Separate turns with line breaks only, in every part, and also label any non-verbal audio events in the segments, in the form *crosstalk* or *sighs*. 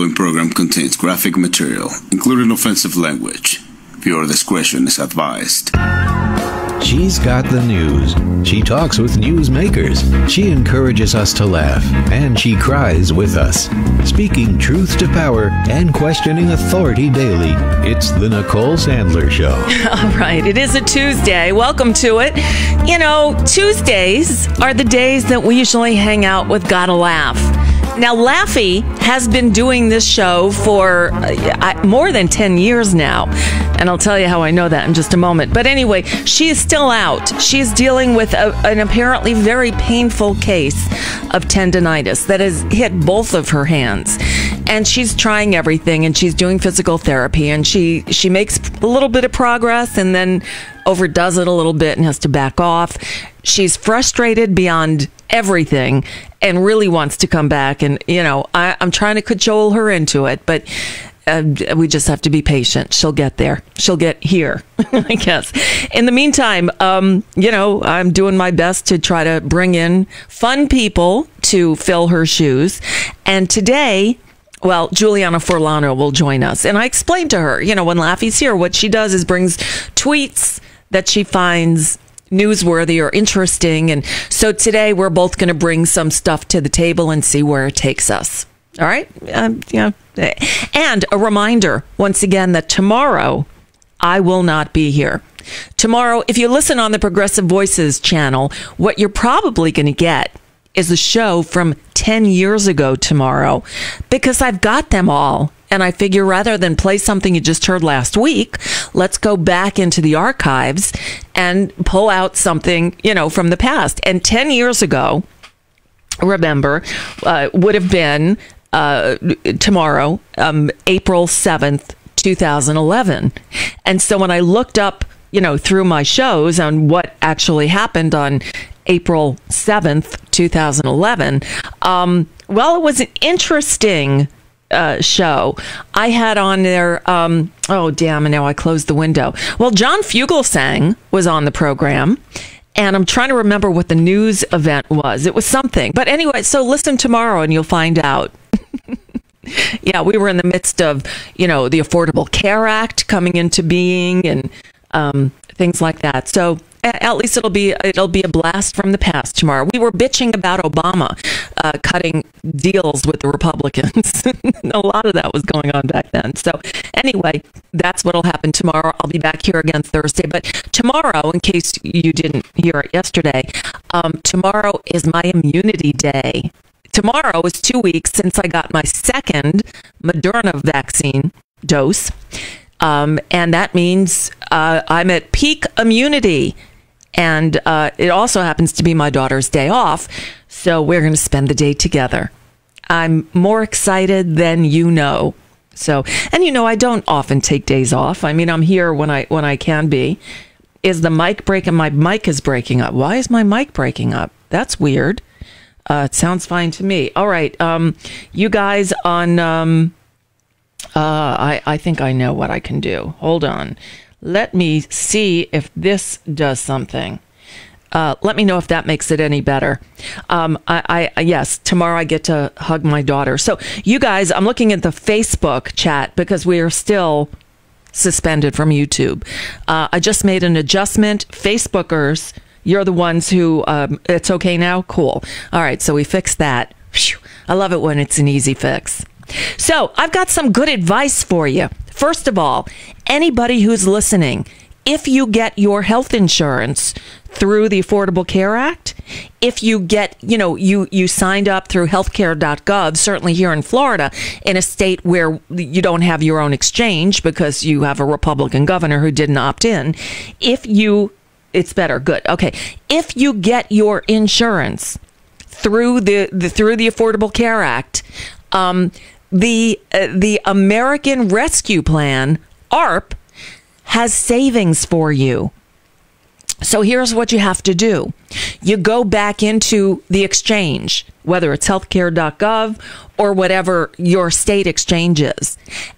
The following program contains graphic material, including offensive language. Viewer discretion is advised.
She's got the news. She talks with newsmakers. She encourages us to laugh. And she cries with us. Speaking truth to power and questioning authority daily. It's the Nicole Sandler Show. *laughs*
All right, it is a Tuesday. Welcome to it. You know, Tuesdays are the days that we usually hang out with Gotta Laff. Now, Laffy has been doing this show for uh, more than 10 years now. And I'll tell you how I know that in just a moment. But anyway, she is still out. She is dealing with a, an apparently very painful case of tendonitis that has hit both of her hands. And she's trying everything and she's doing physical therapy and she, she makes a little bit of progress and then overdoes it a little bit and has to back off. She's frustrated beyond everything and really wants to come back. And, you know, I, I'm trying to cajole her into it, but uh, we just have to be patient. She'll get there. She'll get here, *laughs* I guess. In the meantime, um, you know, I'm doing my best to try to bring in fun people to fill her shoes. And today, well, Julianna Forlano will join us. And I explained to her, you know, when Laffy's here, what she does is brings tweets that she finds newsworthy or interesting. And so today we're both going to bring some stuff to the table and see where it takes us. All right. Um, yeah. And a reminder once again that tomorrow I will not be here. Tomorrow, if you listen on the Progressive Voices channel, what you're probably going to get is a show from 10 years ago tomorrow because I've got them all and I figure rather than play something you just heard last week, let's go back into the archives and pull out something, you know, from the past. And 10 years ago, remember, uh, would have been uh, tomorrow, um, April 7th, 2011. And so when I looked up, you know, through my shows on what actually happened on April 7th, 2011, um, well, it was an interesting uh, show. I had on there. Um, oh, damn! And now I closed the window. Well, John Fugelsang was on the program, and I'm trying to remember what the news event was. It was something, but anyway. So listen tomorrow, and you'll find out. *laughs* yeah, we were in the midst of you know the Affordable Care Act coming into being, and um, things like that. So at least it'll be it'll be a blast from the past tomorrow. We were bitching about Obama uh, cutting deals with the Republicans. *laughs* a lot of that was going on back then. So anyway, that's what'll happen tomorrow. I'll be back here again Thursday. But tomorrow, in case you didn't hear it yesterday, um, tomorrow is my immunity day. Tomorrow is two weeks since I got my second Moderna vaccine dose. Um, and that means uh, I'm at peak immunity. And uh, it also happens to be my daughter's day off. So we're going to spend the day together. I'm more excited than you know. So, and you know, I don't often take days off. I mean, I'm here when I when I can be. Is the mic breaking? My mic is breaking up. Why is my mic breaking up? That's weird. Uh, it sounds fine to me. All right, um, you guys on. Um, uh, I I think I know what I can do. Hold on. Let me see if this does something. Uh, let me know if that makes it any better. Um, I, I, yes, tomorrow I get to hug my daughter. So you guys, I'm looking at the Facebook chat because we are still suspended from YouTube. Uh, I just made an adjustment. Facebookers, you're the ones who um, it's okay now. Cool. All right, so we fixed that. Whew. I love it when it's an easy fix. So I've got some good advice for you. First of all, anybody who's listening, if you get your health insurance through the Affordable Care Act, if you get, you know, you you signed up through healthcare.gov, certainly here in Florida, in a state where you don't have your own exchange because you have a Republican governor who didn't opt in, if you it's better, good. Okay. If you get your insurance through the, the through the Affordable Care Act, um, the uh, the American Rescue Plan ARP has savings for you. So here's what you have to do. You go back into the exchange, whether it's healthcare.gov or whatever your state exchange is.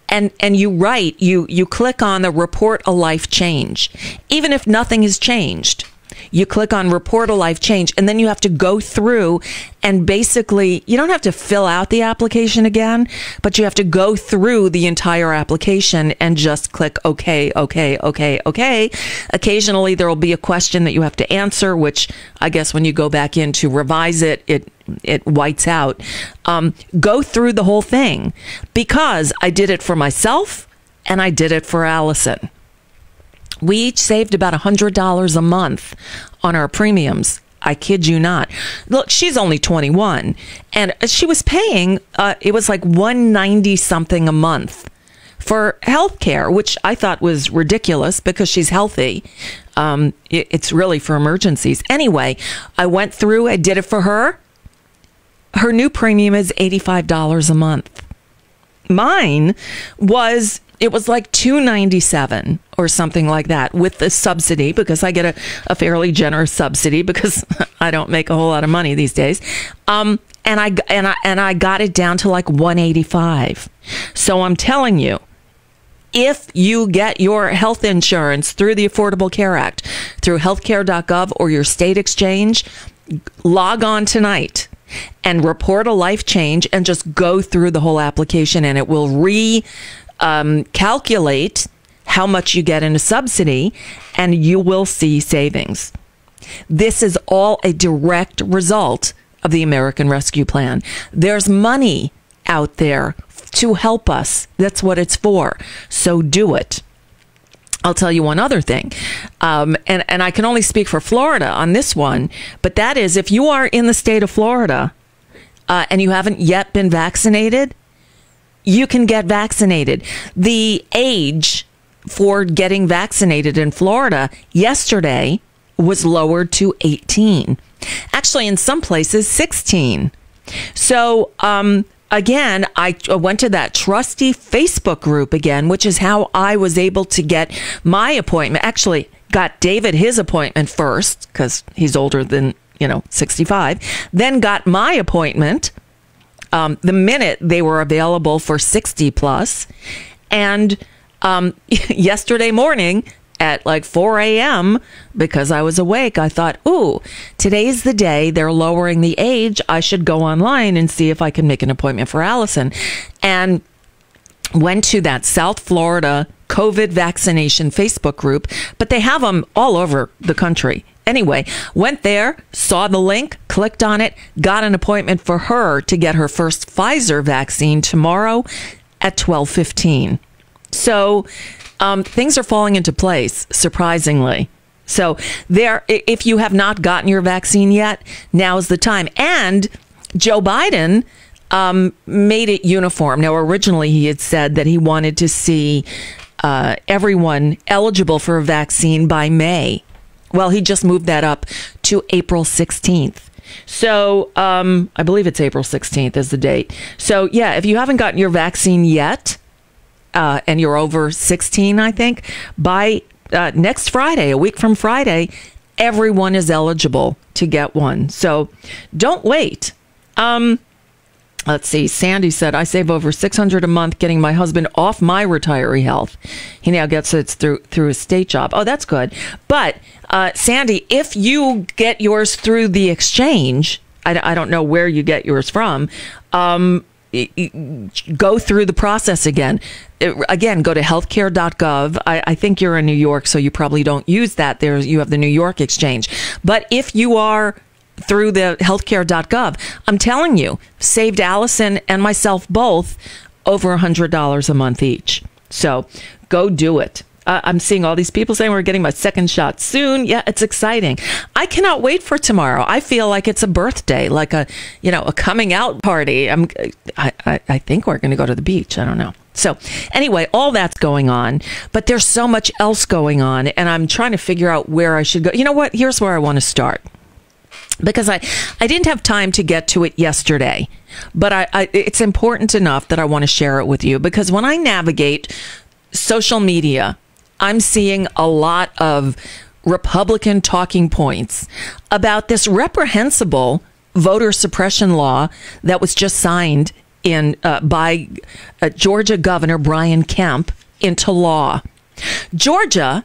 And and you write, you you click on the report a life change. Even if nothing has changed. You click on report a life change and then you have to go through and basically, you don't have to fill out the application again, but you have to go through the entire application and just click OK, OK, OK, OK. Occasionally there will be a question that you have to answer, which I guess when you go back in to revise it, it it whites out. Um, go through the whole thing because I did it for myself and I did it for Allison. We each saved about $100 a month on our premiums. I kid you not. Look, she's only 21 and she was paying, uh, it was like 190 something a month for health care, which I thought was ridiculous because she's healthy. Um, it, it's really for emergencies. Anyway, I went through, I did it for her. Her new premium is $85 a month. Mine was it was like 297 or something like that with the subsidy because I get a, a fairly generous subsidy because *laughs* I don't make a whole lot of money these days. Um, and I and I and I got it down to like 185. So I'm telling you, if you get your health insurance through the Affordable Care Act, through healthcare.gov or your state exchange, log on tonight and report a life change and just go through the whole application and it will re um, calculate how much you get in a subsidy, and you will see savings. This is all a direct result of the American Rescue Plan. There's money out there to help us. That's what it's for. So do it. I'll tell you one other thing, um, and and I can only speak for Florida on this one, but that is if you are in the state of Florida uh, and you haven't yet been vaccinated, you can get vaccinated. The age for getting vaccinated in Florida yesterday was lowered to 18. Actually, in some places, 16. So, um, again, I went to that trusty Facebook group again, which is how I was able to get my appointment. Actually, got David his appointment first because he's older than, you know, 65. Then got my appointment um, the minute they were available for 60 plus. And um, *laughs* yesterday morning at like 4 a.m., because I was awake, I thought, ooh, today's the day they're lowering the age. I should go online and see if I can make an appointment for Allison. And went to that South Florida COVID vaccination Facebook group, but they have them all over the country. Anyway, went there, saw the link, clicked on it, got an appointment for her to get her first Pfizer vaccine tomorrow at 12:15. So, um, things are falling into place surprisingly. So, there if you have not gotten your vaccine yet, now is the time. And Joe Biden um, made it uniform. Now, originally he had said that he wanted to see uh, everyone eligible for a vaccine by May. Well, he just moved that up to April 16th. So um, I believe it's April 16th is the date. So yeah, if you haven't gotten your vaccine yet, uh, and you're over 16, I think, by uh, next Friday, a week from Friday, everyone is eligible to get one. So don't wait. Um, Let's see. Sandy said, I save over 600 a month getting my husband off my retiree health. He now gets it through, through his state job. Oh, that's good. But, uh, Sandy, if you get yours through the exchange, I, I don't know where you get yours from, um, go through the process again. It, again, go to healthcare.gov. I, I think you're in New York, so you probably don't use that. There, you have the New York exchange. But if you are through the healthcare.gov. I'm telling you, saved Allison and myself both over $100 a month each. So go do it. Uh, I'm seeing all these people saying we're getting my second shot soon. Yeah, it's exciting. I cannot wait for tomorrow. I feel like it's a birthday, like a you know a coming out party. I'm I I, I think we're going to go to the beach. I don't know. So anyway, all that's going on, but there's so much else going on, and I'm trying to figure out where I should go. You know what? Here's where I want to start because I, I didn't have time to get to it yesterday, but I, I, it's important enough that I want to share it with you because when I navigate social media, I'm seeing a lot of Republican talking points about this reprehensible voter suppression law that was just signed in uh, by uh, Georgia Governor Brian Kemp into law. Georgia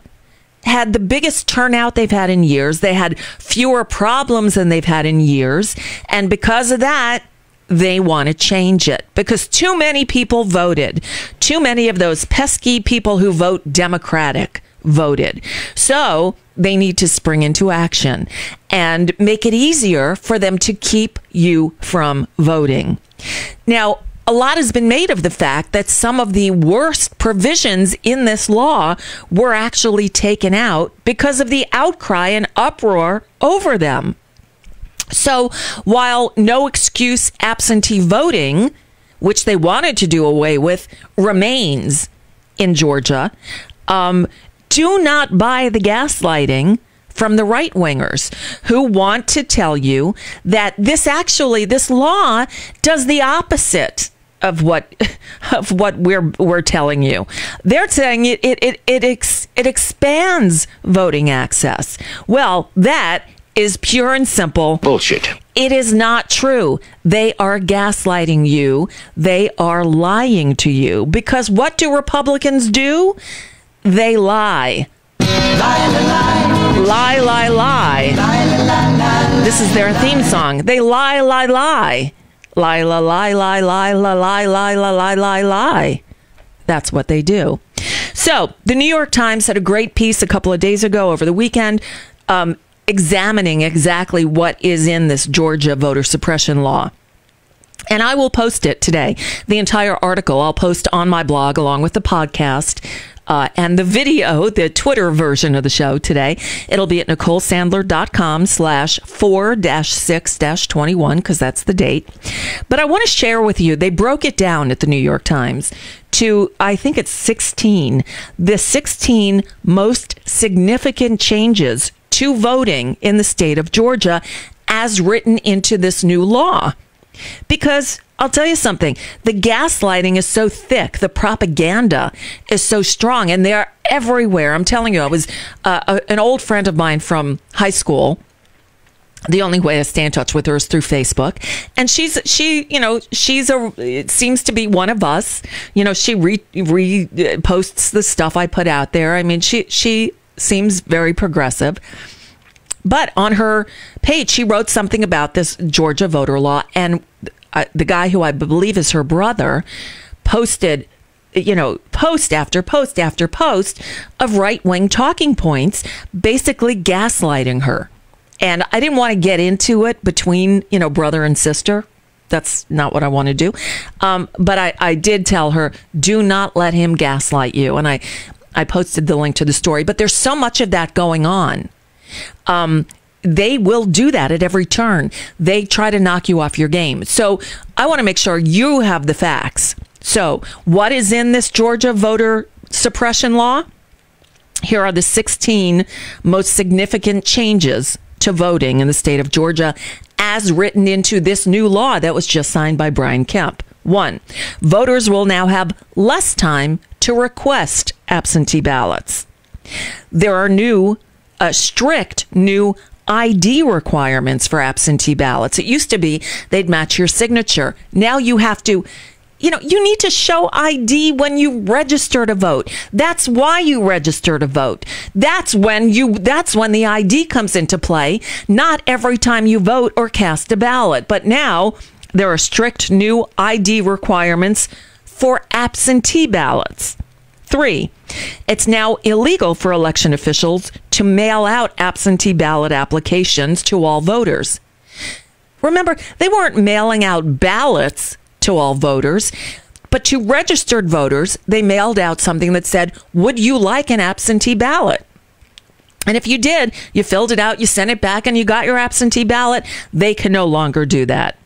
had the biggest turnout they've had in years. They had fewer problems than they've had in years. And because of that, they want to change it because too many people voted. Too many of those pesky people who vote Democratic voted. So they need to spring into action and make it easier for them to keep you from voting. Now, a lot has been made of the fact that some of the worst provisions in this law were actually taken out because of the outcry and uproar over them. So while no excuse absentee voting, which they wanted to do away with, remains in Georgia, um, do not buy the gaslighting from the right wingers who want to tell you that this actually this law does the opposite of what *laughs* of what we're we're telling you. They're saying it it it it, ex, it expands voting access. Well, that is pure and simple
bullshit.
It is not true. They are gaslighting you. They are lying to you because what do Republicans do? They lie. Lie, lie, lie. lie. lie, lie This is their theme song. They lie, lie, lie. Lie, lie lie, lie, lie, lie, lie, lie, lie, lie. That's what they do. So, the New York Times had a great piece a couple of days ago over the weekend um, examining exactly what is in this Georgia voter suppression law. And I will post it today. The entire article I'll post on my blog along with the podcast. Uh, and the video, the Twitter version of the show today, it'll be at NicoleSandler.com slash 4 6 21, because that's the date. But I want to share with you, they broke it down at the New York Times to, I think it's 16, the 16 most significant changes to voting in the state of Georgia as written into this new law. Because I'll tell you something the gaslighting is so thick, the propaganda is so strong, and they're everywhere. I'm telling you, I was uh, a, an old friend of mine from high school. The only way I stay in touch with her is through Facebook, and she's she you know she's a it seems to be one of us. You know she re, re posts the stuff I put out there. I mean she she seems very progressive. But on her page, she wrote something about this Georgia voter law, and the guy who I believe is her brother posted you know, post after post after post of right wing talking points, basically gaslighting her. And I didn't want to get into it between, you know, brother and sister. That's not what I want to do. Um, but I, I did tell her, do not let him gaslight you. And I, I posted the link to the story. But there's so much of that going on. Um, they will do that at every turn. They try to knock you off your game. So I want to make sure you have the facts. So, what is in this Georgia voter suppression law? Here are the 16 most significant changes to voting in the state of Georgia as written into this new law that was just signed by Brian Kemp. One, voters will now have less time to request absentee ballots. There are new, uh, strict new ID requirements for absentee ballots. It used to be they'd match your signature. Now you have to you know, you need to show ID when you register to vote. That's why you register to vote. That's when you that's when the ID comes into play, not every time you vote or cast a ballot. But now there are strict new ID requirements for absentee ballots. Three, it's now illegal for election officials to mail out absentee ballot applications to all voters. Remember, they weren't mailing out ballots to all voters, but to registered voters, they mailed out something that said, Would you like an absentee ballot? And if you did, you filled it out, you sent it back, and you got your absentee ballot. They can no longer do that.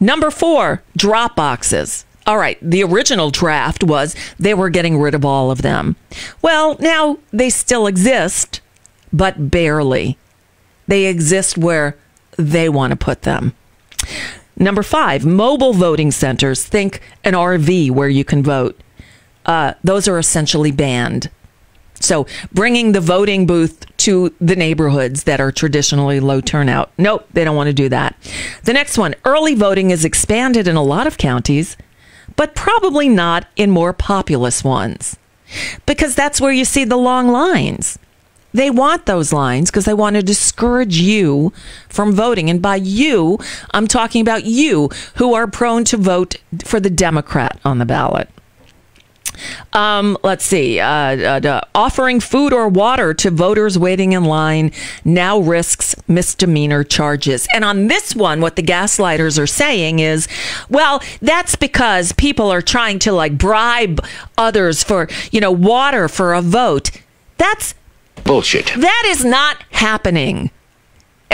Number four, drop boxes. All right, the original draft was they were getting rid of all of them. Well, now they still exist, but barely. They exist where they want to put them. Number five, mobile voting centers. Think an RV where you can vote. Uh, those are essentially banned. So bringing the voting booth to the neighborhoods that are traditionally low turnout. Nope, they don't want to do that. The next one, early voting is expanded in a lot of counties but probably not in more populous ones because that's where you see the long lines. They want those lines because they want to discourage you from voting. And by you, I'm talking about you who are prone to vote for the Democrat on the ballot. Um, let's see. Uh, uh, offering food or water to voters waiting in line now risks misdemeanor charges. And on this one, what the gaslighters are saying is, well, that's because people are trying to like bribe others for, you know, water for a vote. That's
bullshit.
That is not happening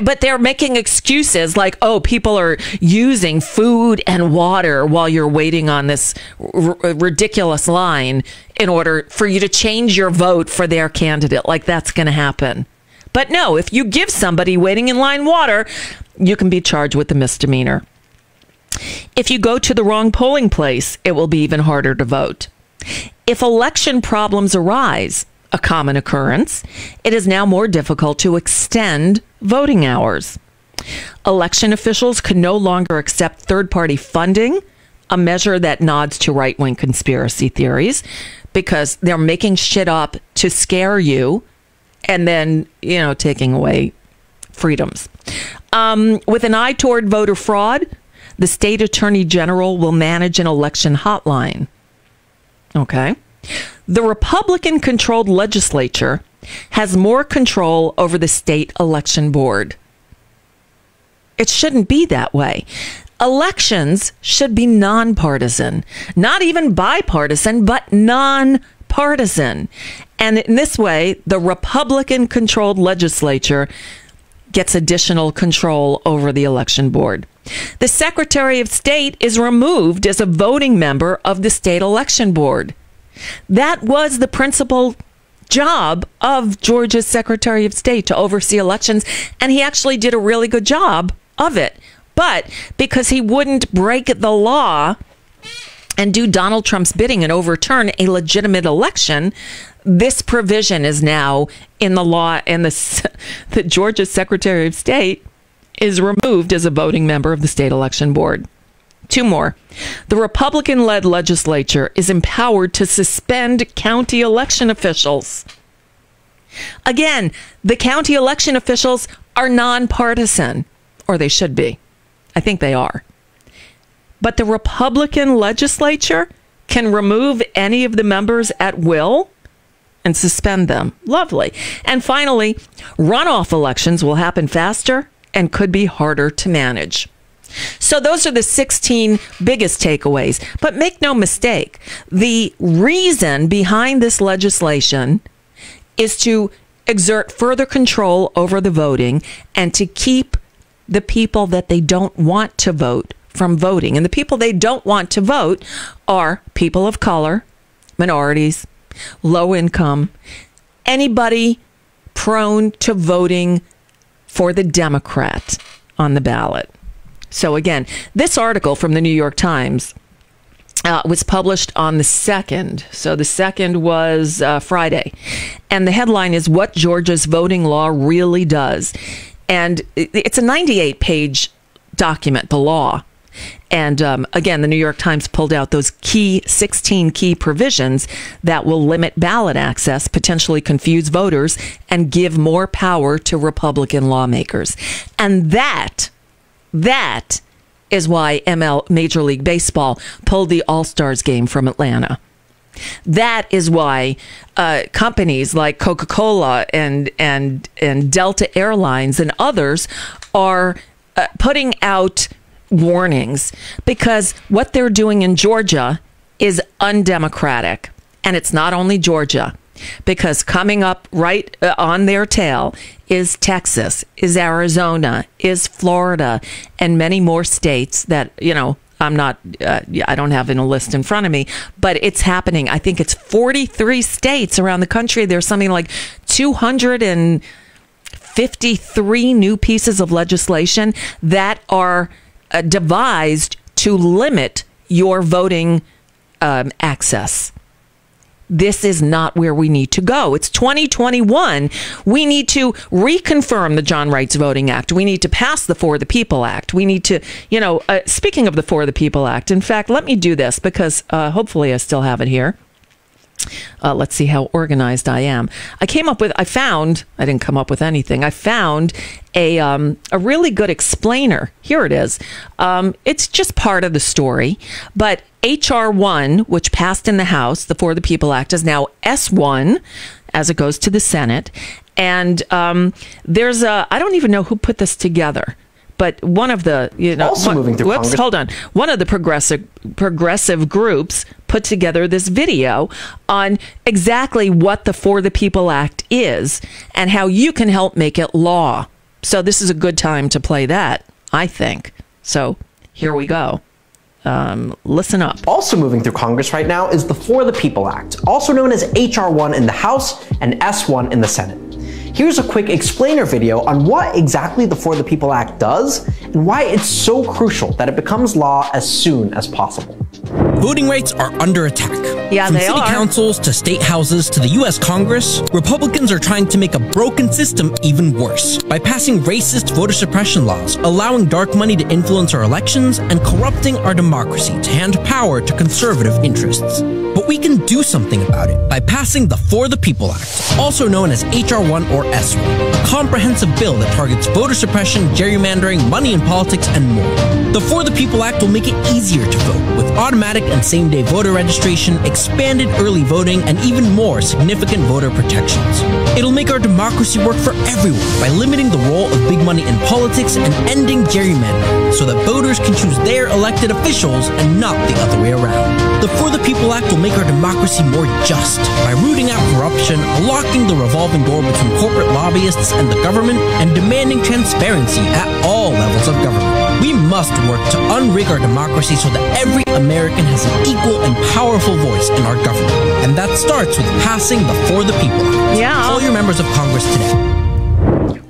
but they're making excuses like, oh, people are using food and water while you're waiting on this ridiculous line in order for you to change your vote for their candidate. Like that's going to happen. But no, if you give somebody waiting in line water, you can be charged with a misdemeanor. If you go to the wrong polling place, it will be even harder to vote. If election problems arise, a common occurrence, it is now more difficult to extend voting hours. Election officials can no longer accept third party funding, a measure that nods to right wing conspiracy theories, because they're making shit up to scare you and then, you know, taking away freedoms. Um, with an eye toward voter fraud, the state attorney general will manage an election hotline. Okay. The Republican controlled legislature has more control over the state election board. It shouldn't be that way. Elections should be nonpartisan, not even bipartisan, but nonpartisan. And in this way, the Republican controlled legislature gets additional control over the election board. The Secretary of State is removed as a voting member of the state election board. That was the principal job of Georgia's Secretary of State to oversee elections, and he actually did a really good job of it. But because he wouldn't break the law and do Donald Trump's bidding and overturn a legitimate election, this provision is now in the law, and the, *laughs* the Georgia Secretary of State is removed as a voting member of the state election board. Two more. The Republican led legislature is empowered to suspend county election officials. Again, the county election officials are nonpartisan, or they should be. I think they are. But the Republican legislature can remove any of the members at will and suspend them. Lovely. And finally, runoff elections will happen faster and could be harder to manage. So those are the 16 biggest takeaways. But make no mistake, the reason behind this legislation is to exert further control over the voting and to keep the people that they don't want to vote from voting. And the people they don't want to vote are people of color, minorities, low income, anybody prone to voting for the Democrat on the ballot. So, again, this article from the New York Times uh, was published on the 2nd. So, the 2nd was uh, Friday. And the headline is What Georgia's Voting Law Really Does. And it's a 98 page document, the law. And um, again, the New York Times pulled out those key 16 key provisions that will limit ballot access, potentially confuse voters, and give more power to Republican lawmakers. And that that is why ML Major League Baseball pulled the All Stars game from Atlanta. That is why uh, companies like Coca Cola and and and Delta Airlines and others are uh, putting out warnings because what they're doing in Georgia is undemocratic, and it's not only Georgia because coming up right uh, on their tail is Texas, is Arizona, is Florida, and many more states that, you know, I'm not, uh, I don't have in a list in front of me, but it's happening. I think it's 43 states around the country. There's something like 253 new pieces of legislation that are uh, devised to limit your voting um, access this is not where we need to go. It's 2021. We need to reconfirm the John Wrights Voting Act. We need to pass the For the People Act. We need to, you know, uh, speaking of the For the People Act, in fact, let me do this because uh, hopefully I still have it here. Uh, let's see how organized I am. I came up with, I found, I didn't come up with anything. I found a um, a really good explainer. Here it is. Um, it's just part of the story, but HR one, which passed in the House, the For the People Act, is now S one as it goes to the Senate. And um, there's a, I don't even know who put this together but one of the you know
also
one,
moving through
whoops,
Congress.
hold on. One of the progressive progressive groups put together this video on exactly what the for the people act is and how you can help make it law. So this is a good time to play that i think. So here we go um, listen up
Also moving through Congress right now is the For the People Act, also known as H.R. 1 in the House and S1 in the Senate. Here's a quick explainer video on what exactly the For the People Act does and why it's so crucial that it becomes law as soon as possible.
Voting rights are under attack.
Yeah,
From
they
city
are.
councils to state houses to the U.S. Congress, Republicans are trying to make a broken system even worse by passing racist voter suppression laws, allowing dark money to influence our elections, and corrupting our democracy to hand power to conservative interests. We can do something about it by passing the For the People Act, also known as H.R. 1 or S1, a comprehensive bill that targets voter suppression, gerrymandering, money in politics, and more. The For the People Act will make it easier to vote with automatic and same day voter registration, expanded early voting, and even more significant voter protections. It'll make our democracy work for everyone by limiting the role of big money in politics and ending gerrymandering so that voters can choose their elected officials and not the other way around. The For the People Act will make our democracy more just by rooting out corruption, locking the revolving door between corporate lobbyists and the government, and demanding transparency at all levels of government. We must work to unrig our democracy so that every American has an equal and powerful voice in our government. And that starts with passing the For the People Act.
Yeah.
Call your members of Congress today.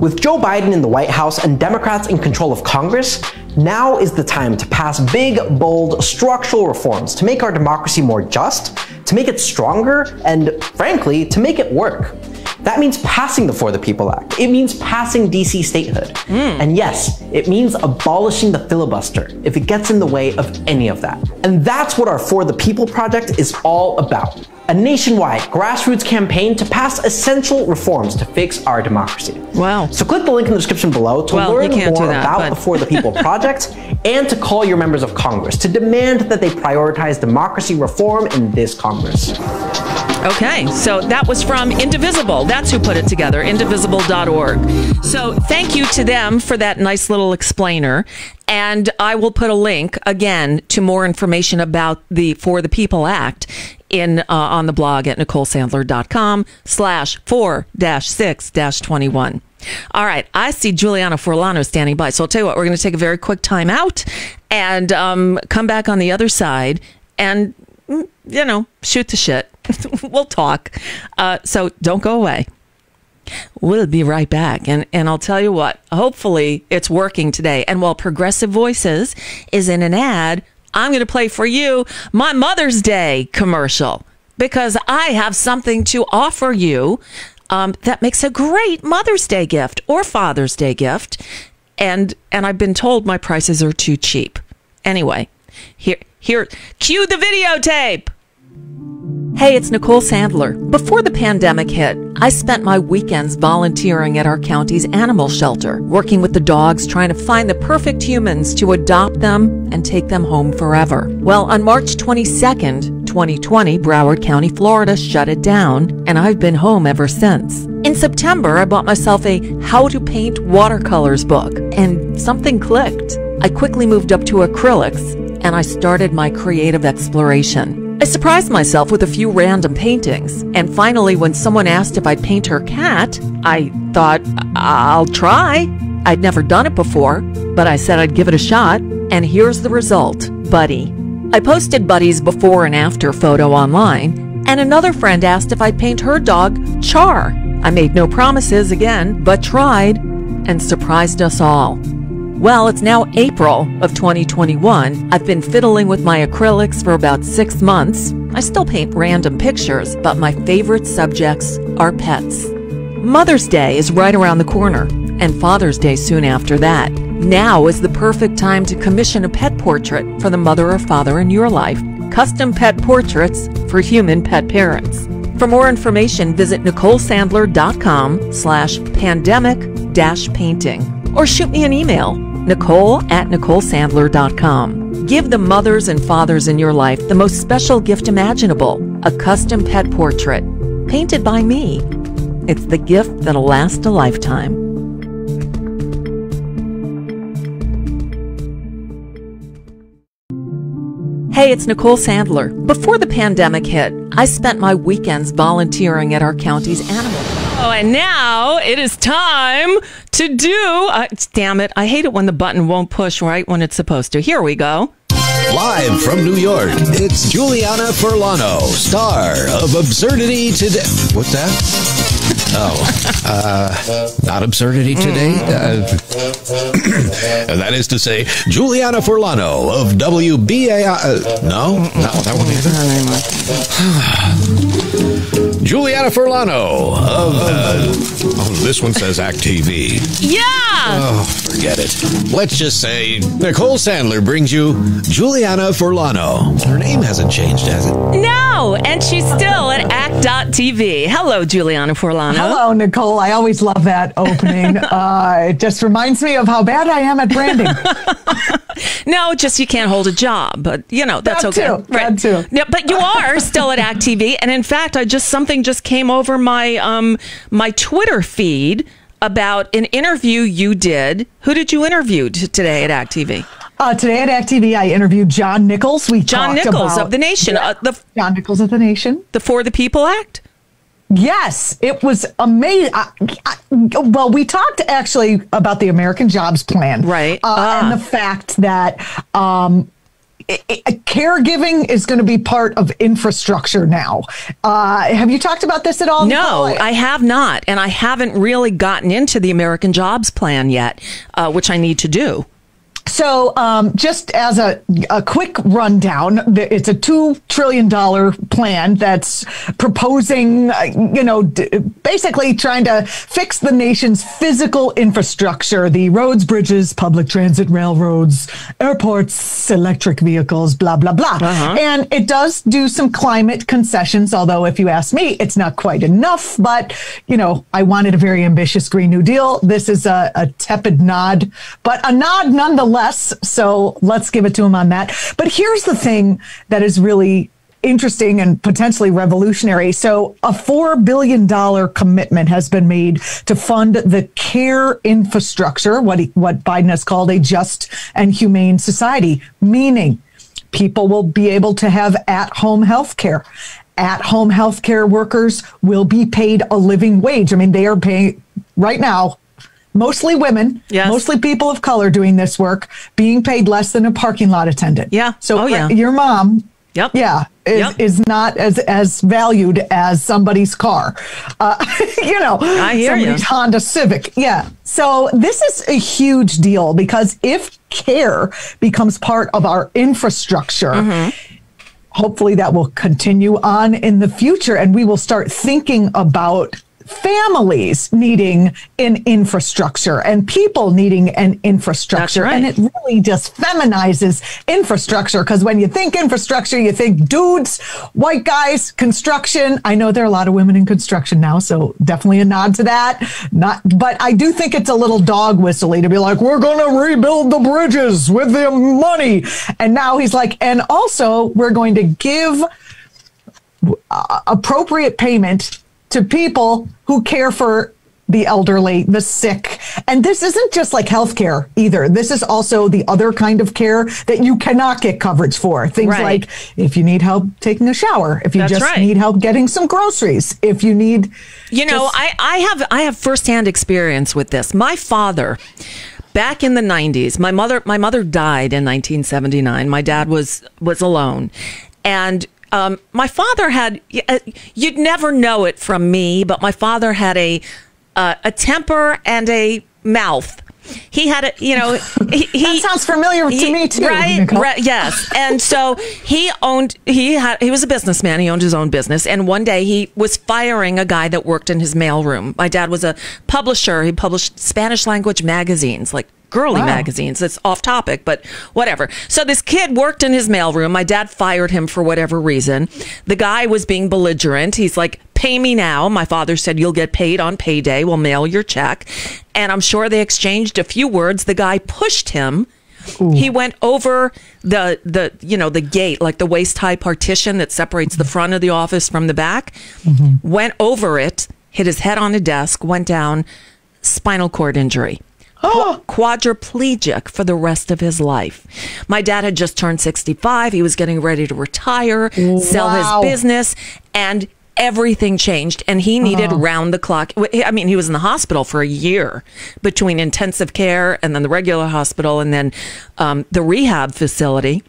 With Joe Biden in the White House and Democrats in control of Congress, now is the time to pass big, bold, structural reforms to make our democracy more just, to make it stronger, and frankly, to make it work. That means passing the For the People Act. It means passing DC statehood. Hmm. And yes, it means abolishing the filibuster if it gets in the way of any of that. And that's what our For the People project is all about. A nationwide grassroots campaign to pass essential reforms to fix our democracy.
Wow.
So click the link in the description below to
Well,
learn more
that,
about
but-
the For the People *laughs* project and to call your members of Congress to demand that they prioritize democracy reform in this Congress.
Okay, so that was from Indivisible. That's who put it together, indivisible.org. So thank you to them for that nice little explainer. And I will put a link again to more information about the For the People Act in uh, on the blog at nicolesandler.com slash 4 6 21. All right, I see Julianna Forlano standing by. So I'll tell you what, we're going to take a very quick time out and um, come back on the other side and mm, you know, shoot the shit. *laughs* we'll talk. Uh, so don't go away. We'll be right back. And, and I'll tell you what, hopefully it's working today. And while Progressive Voices is in an ad, I'm going to play for you my Mother's Day commercial because I have something to offer you um, that makes a great Mother's Day gift or Father's Day gift. And, and I've been told my prices are too cheap. Anyway, here, here, cue the videotape. Hey, it's Nicole Sandler. Before the pandemic hit, I spent my weekends volunteering at our county's animal shelter, working with the dogs, trying to find the perfect humans to adopt them and take them home forever. Well, on March 22nd, 2020, Broward County, Florida shut it down, and I've been home ever since. In September, I bought myself a How to Paint Watercolors book, and something clicked. I quickly moved up to acrylics, and I started my creative exploration. I surprised myself with a few random paintings, and finally, when someone asked if I'd paint her cat, I thought, I'll try. I'd never done it before, but I said I'd give it a shot, and here's the result Buddy. I posted Buddy's before and after photo online, and another friend asked if I'd paint her dog, Char. I made no promises again, but tried, and surprised us all. Well, it's now April of 2021. I've been fiddling with my acrylics for about six months. I still paint random pictures, but my favorite subjects are pets. Mother's Day is right around the corner, and Father's Day soon after that. Now is the perfect time to commission a pet portrait for the mother or father in your life. custom pet portraits for human pet parents. For more information, visit NicoleSandler.com slash pandemic dash painting or shoot me an email, Nicole at NicoleSandler.com. Give the mothers and fathers in your life the most special gift imaginable a custom pet portrait painted by me. It's the gift that'll last a lifetime. Hey, it's Nicole Sandler. Before the pandemic hit, I spent my weekends volunteering at our county's animal. Oh, and now it is time to do. Uh, damn it. I hate it when the button won't push right when it's supposed to. Here we go.
Live from New York, it's Julianna Forlano, star of Absurdity Today. What's that? Oh, uh, not absurdity today? Uh, *clears throat* that is to say, Julianna Forlano of WBAI. Uh, no, not that one either. *sighs* Julianna Forlano of. Uh, oh, this one says Act TV.
Yeah!
Oh, forget it. Let's just say Nicole Sandler brings you Julianna Forlano. Her name hasn't changed, has it?
No, and she's still at act.tv. Hello, Julianna Forlano.
Hello, Nicole. I always love that opening. *laughs* uh, it just reminds me of how bad I am at branding. *laughs*
No, just you can't hold a job, but you know that's
That
okay.
too, that too.
Yeah, but you are still at Act TV, and in fact, I just something just came over my um my Twitter feed about an interview you did. Who did you interview t- today at Act TV?
Uh, today at Act TV, I interviewed John Nichols. We
John Nichols
about-
of the Nation, uh, the
John Nichols of the Nation.
the For the People Act.
Yes, it was amazing. I, I, well, we talked actually about the American Jobs Plan,
Right.
Uh,
Ah.
And the fact that um, i i caregiving is going to be part of infrastructure now. Uh, have you talked about this at all?
No,
Nicole?
I have not, and I haven't really gotten into the American Jobs Plan yet, uh, which I need to do.
So, um, just as a, a quick rundown, it's a $2 trillion plan that's proposing, uh, you know, d- basically trying to fix the nation's physical infrastructure the roads, bridges, public transit, railroads, airports, electric vehicles, blah, blah, blah. And it does do some climate concessions, although, if you ask me, it's not quite enough. But, you know, I wanted a very ambitious Green New Deal. This is a, a tepid nod, but a nod nonetheless. So let's give it to him on that. But here's the thing that is really interesting and potentially revolutionary. So a $4 billion commitment has been made to fund the care infrastructure, what, he, what Biden has called a just and humane society, meaning people will be able to have at home health care. At home healthcare workers will be paid a living wage. I mean, they are paying right now, mostly women,
Yes.
mostly people of color doing this work, being paid less than a parking lot attendant.
Yeah.
So
Oh, yeah.
your mom,
Yep.
yeah, is,
Yep.
is not as as valued as somebody's car. Uh, *laughs* you know,
I hear you.
somebody's Honda Civic. Yeah. So this is a huge deal because if care becomes part of our infrastructure.
Mm-hmm.
Hopefully that will continue on in the future and we will start thinking about families needing an infrastructure and people needing an infrastructure.
right.
And it really just feminizes infrastructure because when you think infrastructure, you think dudes, white guys, construction. I know there are a lot of women in construction now, so definitely a nod to that. Not, but I do think it's a little dog whistly to be like, we're going to rebuild the bridges with the money. And now he's like, and also we're going to give uh, appropriate payment to people who care for the elderly, the sick. And this isn't just like healthcare either. This is also the other kind of care that you cannot get coverage for. Things
Right.
like if you need help taking a shower, if you
That's
just
right.
need help getting some groceries, if you need
You know,
just-
I, I have I have firsthand experience with this. My father, back in the '90s, my mother my mother died in 1979. My dad was was alone, and um, my father had uh, you'd never know it from me, but my father had a uh, a temper and a mouth. He had a you know he, *laughs* he
that sounds familiar to me too.
Right, *laughs* right, yes. And so he owned he had he was a businessman. He owned his own business. And one day he was firing a guy that worked in his mailroom. My dad was a publisher. He published Spanish language magazines, like girly
Wow.
magazines. It's off topic, but whatever. So this kid worked in his mailroom. My dad fired him for whatever reason. The guy was being belligerent. He's like, pay me now. My father said, you'll get paid on payday. We'll mail your check. And I'm sure they exchanged a few words. The guy pushed him. He went over the the you know the gate like the waist high partition that separates the front of the office from the back. Mm-hmm. Went over it, hit his head on a desk, went down, spinal cord injury. Qua- *gasps* quadriplegic for the rest of his life. My dad had just turned 65. He was getting ready to retire, sell his business, and everything changed. And he needed round the clock. I mean, he was in the hospital for a year between intensive care and then the regular hospital and then um, the rehab facility.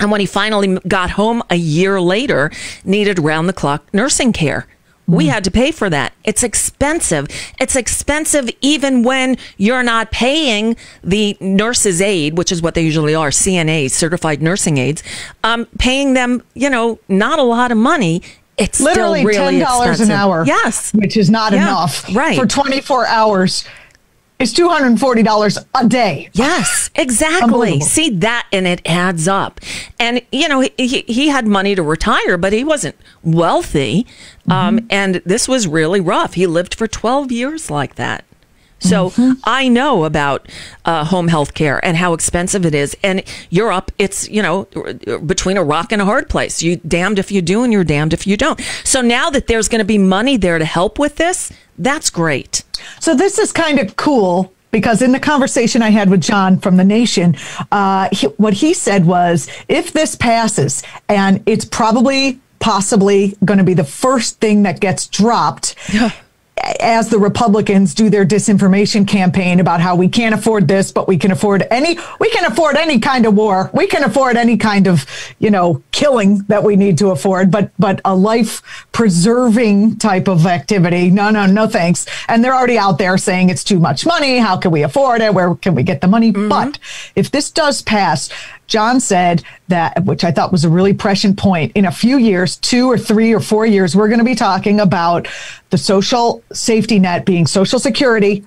And when he finally got home a year later, needed round the clock nursing care. We had to pay for that. It's expensive. It's expensive even when you're not paying the nurse's aid, which is what they usually are, CNAs, certified nursing aides, um, paying them, you know, not a lot of money. It's
Literally
still really
ten dollars an hour.
Yes.
which is not
Yeah,
enough.
right.
for twenty four hours, is two hundred and forty dollars a day.
Yes, exactly. See that, and it adds up. And you know, he he, he had money to retire, but he wasn't wealthy. Um, and this was really rough. He lived for twelve years like that. So I know about uh, home health care and how expensive it is. And Europe, it's you know between a rock and a hard place. You damned if you do, and you're damned if you don't. So now that there's going to be money there to help with this, that's great.
So this is kind of cool because in the conversation I had with John from the Nation, uh, he, what he said was, if this passes, and it's probably possibly going to be the first thing that gets dropped. As the Republicans do their disinformation campaign about how we can't afford this, but we can afford any, we can afford any kind of war. We can afford any kind of, you know, killing that we need to afford, but, but a life preserving type of activity. No, no, no thanks. And they're already out there saying it's too much money. How can we afford it? Where can we get the money? Mm-hmm. But if this does pass, John said that, which I thought was a really prescient point. In a few years, two or three or four years, we're going to be talking about the social safety net being Social Security,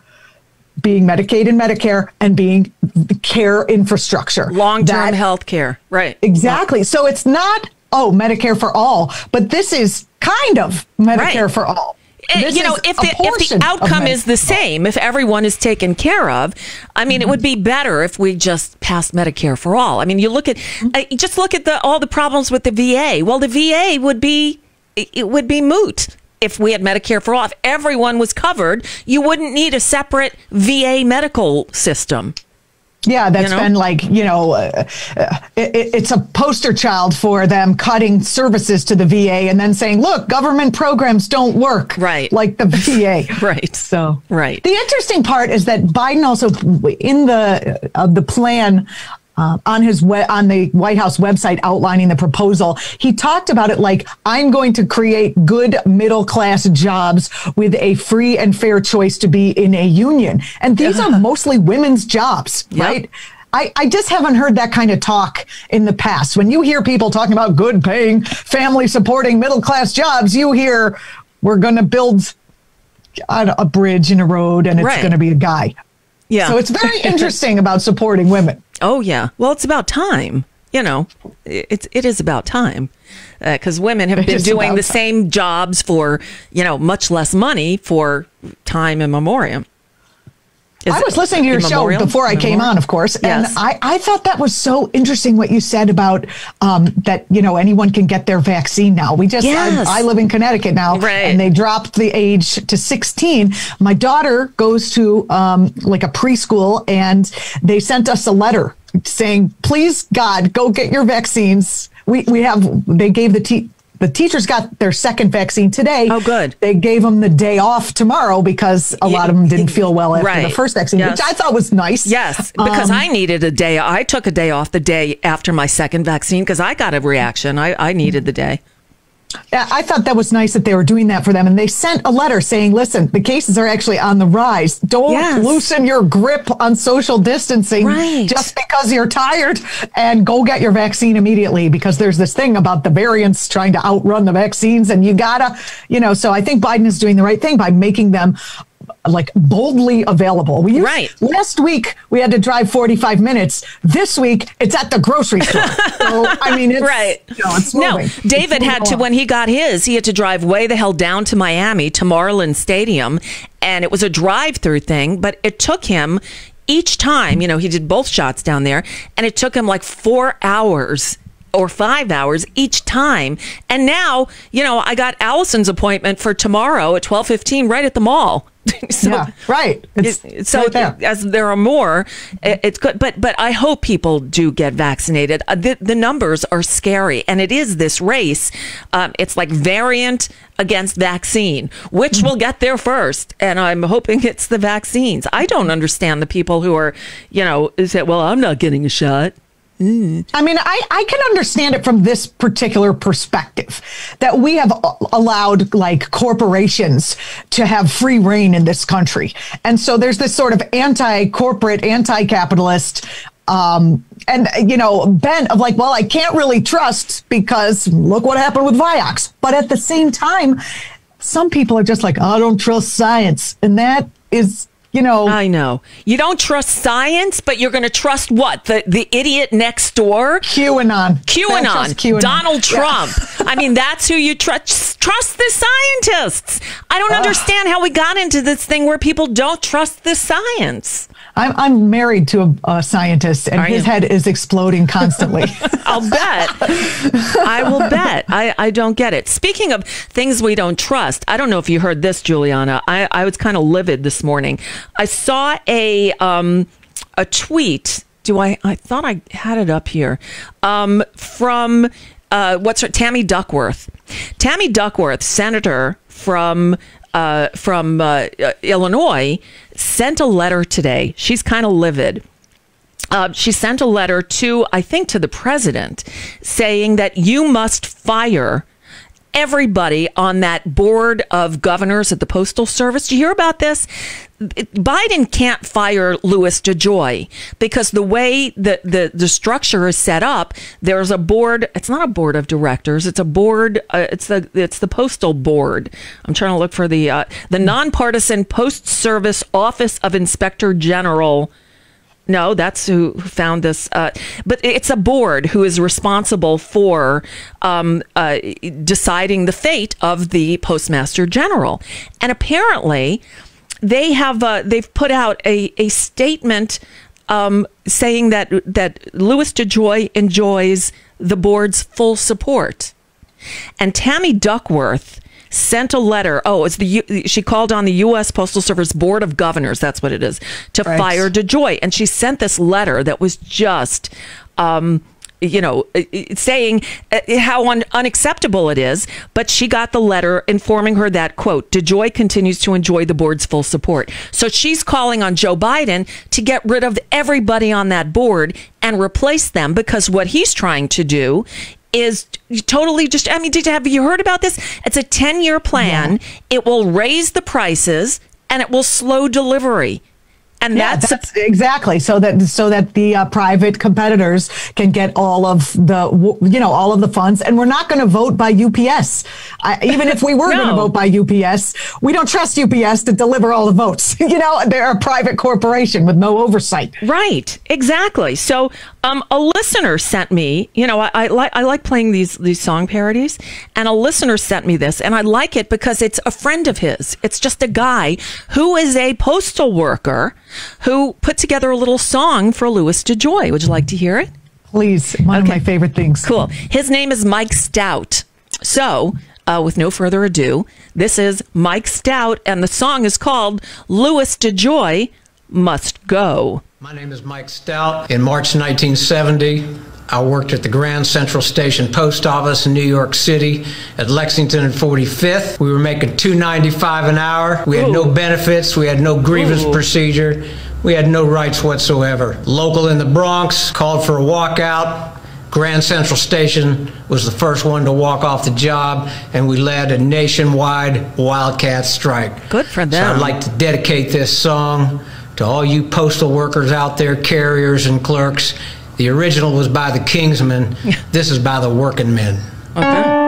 being Medicaid and Medicare, and being care infrastructure.
Long term health care, right?
Exactly. So it's not, oh, Medicare for all, but this is kind of Medicare
Right.
for all. This
you know, if the, if the outcome is the same, if everyone is taken care of, I mean, it would be better if we just passed Medicare for all. I mean, you look at uh, just look at the all the problems with the VA. Well, the VA would be it would be moot if we had Medicare for all. If everyone was covered, you wouldn't need a separate VA medical system.
Yeah, that's
You know?
been like, you know, uh, uh, it, it's a poster child for them cutting services to the VA and then saying, look, government programs don't work
Right.
like the VA. *laughs*
Right.
So,
Right.
The interesting part is that Biden also, in the, uh, the plan, uh, on his we- on the White House website outlining the proposal, he talked about it like I'm going to create good middle class jobs with a free and fair choice to be in a union, and these are *laughs* mostly women's jobs,
Yep.
right? I, I just haven't heard that kind of talk in the past. When you hear people talking about good paying, family supporting middle class jobs, you hear we're going to build a, a bridge and a road and it's
Right.
going to be a guy.
Yeah.
So it's very interesting about supporting women. *laughs*
Oh yeah. Well, it's about time. You know, it's it is about time uh, because women have
It
been doing the
time.
same jobs for you know much less money for time immemorium. Is
I was listening to your show
immemorial?
before I came on, of course, and I, I thought that was so interesting what you said about um, that you know anyone can get their vaccine now. We just
Yes.
I, I live in Connecticut now,
Right.
and they dropped the age to 16. My daughter goes to um, like a preschool, and they sent us a letter saying, "Please God, go get your vaccines." We we have they gave the te- the teachers got their second vaccine today.
Oh, good.
They gave them the day off tomorrow because a lot of them didn't feel well after the first vaccine,
Yes.
which I thought was nice.
Yes, because
Um,
I needed a day. I took a day off the day after my second vaccine because I got a reaction. I, I needed the day.
Yeah, I thought that was nice that they were doing that for them. And they sent a letter saying, listen, the cases are actually on the rise. Don't
Yes.
loosen your grip on social distancing
Right.
just because you're tired and go get your vaccine immediately because there's this thing about the variants trying to outrun the vaccines and you gotta, you know, so I think Biden is doing the right thing by making them like boldly available. We used,
Right.
Last week we had to drive 45 minutes. This week it's at the grocery store. *laughs* so I mean, it's,
Right.
You know, it's
No. David had to, when he got his, he had to drive way the hell down to Miami to Marlin Stadium. And it was a drive through thing, but it took him each time, you know, he did both shots down there, and it took him like four hours or five hours each time. And now, you know, I got Allison's appointment for tomorrow at 1215 right at the mall. *laughs* so,
Yeah, right. It's
it- so
right there.
as there are more, it- it's good. But but I hope people do get vaccinated. Uh, the, the numbers are scary, and it is this race. Um, it's like variant against vaccine. Which will get there first? And I'm hoping it's the vaccines. I don't understand the people who are, you know, say, "Well, I'm not getting a shot."
I mean, I, I can understand it from this particular perspective that we have allowed like corporations to have free reign in this country. And so there's this sort of anti corporate, anti capitalist, um, and, you know, bent of like, well, I can't really trust because look what happened with Vioxx. But at the same time, some people are just like, I don't trust science. And that is, you know,
I know you don't trust science, but you're going to trust what the the idiot next door.
QAnon.
QAnon,
QAnon.
Donald
Yeah.
Trump. I mean, that's who you trust. Trust the scientists. I don't understand how we got into this thing where people don't trust the science.
I'm, I'm married to a, a scientist, and
Are
his
you?
head is exploding constantly. *laughs* *laughs*
I'll bet. I will bet. I, I don't get it. Speaking of things we don't trust, I don't know if you heard this, Julianna. I, I was kind of livid this morning. I saw a um, a tweet. Do I? I thought I had it up here um, from uh, what's her Tammy Duckworth. Tammy Duckworth, senator from uh, from uh, uh, Illinois, sent a letter today. She's kind of livid uh, she sent a letter to, I think, to the president saying that you must fire everybody on that board of governors at the Postal Service. Do you hear about this? Biden can't fire Louis DeJoy because the way the, the, the structure is set up, there's a board. It's not a board of directors. It's a board. Uh, it's the it's the postal board. I'm trying to look for the uh, the nonpartisan Post Service Office of Inspector General. No, that's who found this. Uh, but it's a board who is responsible for um, uh, deciding the fate of the postmaster general. And apparently, they have uh, they've put out a a statement um, saying that that Louis DeJoy enjoys the board's full support. And Tammy Duckworth sent a letter. Oh, it's the U- she called on the U.S. Postal Service Board of Governors. That's what it is to
Right.
fire DeJoy, and she sent this letter that was just. Um, you know, uh, uh, saying uh, how un- unacceptable it is, but she got the letter informing her that, quote, DeJoy continues to enjoy the board's full support. So she's calling on Joe Biden to get rid of everybody on that board and replace them because what he's trying to do is totally just I mean did have you heard about this? It's a 10-year plan. It will raise the prices and it will slow delivery. And
Yeah,
that's,
that's exactly so that so that the uh, private competitors can get all of the you know all of the funds, and we're not going to vote by UPS. I, even if we were going to vote by UPS, we don't trust UPS to deliver all the votes. *laughs* you know, they're a private corporation with no oversight.
Right, exactly. So, um, a listener sent me. You know, I, I like I like playing these these song parodies, and a listener sent me this, and I like it because it's a friend of his. It's just a guy who is a postal worker who put together a little song for Louis DeJoy. Would you like to hear it?
Please, one of my favorite things.
Cool. His name is Mike Stout. So, uh, with no further ado, this is Mike Stout, and the song is called Louis DeJoy Must Go.
My name is Mike Stout. In March 1970, I worked at the Grand Central Station Post Office in New York City at Lexington and 45th. We were making $2.95 an hour. We had no benefits. We had no grievance
Ooh.
procedure. We had no rights whatsoever. Local in the Bronx called for a walkout. Grand Central Station was the first one to walk off the job, and we led a nationwide wildcat strike.
Good for
So
them.
I'd like to dedicate this song to all you postal workers out there, carriers and clerks. The original was by the Kingsmen. This is by the working men.
said,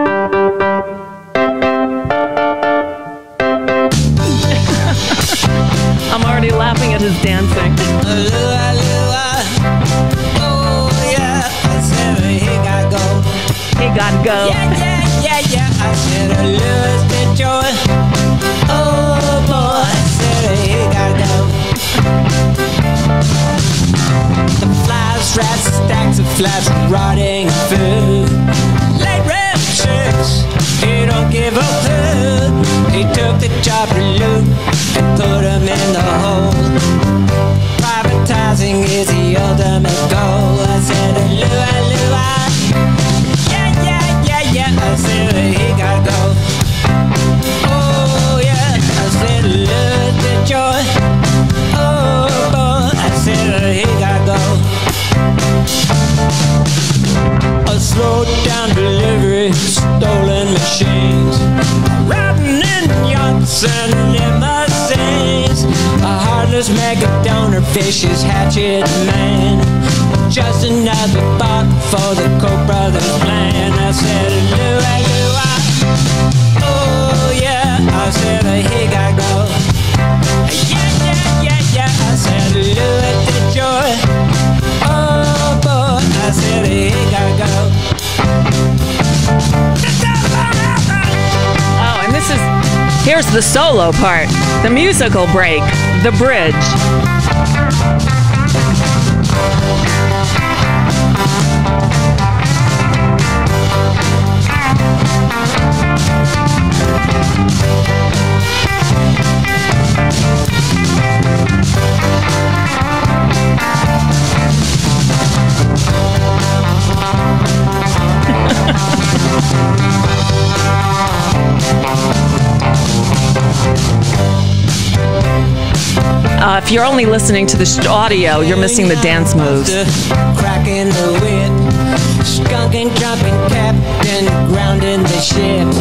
flies, rotting hatchet man. Just another for the Koch brothers plan. I said, Lua, ah, Lua. Ah. Oh, yeah. I said, he gotta go. Yeah, yeah, yeah, yeah. I said, Lua, ah, the joy. Oh, boy. I said, he gotta go.
Oh, and this is here's the solo part, the musical break, the bridge. If you're only listening to the audio, you're missing the dance moves.
Cracking the whip, skunking, jumping, captain, grounding the ship.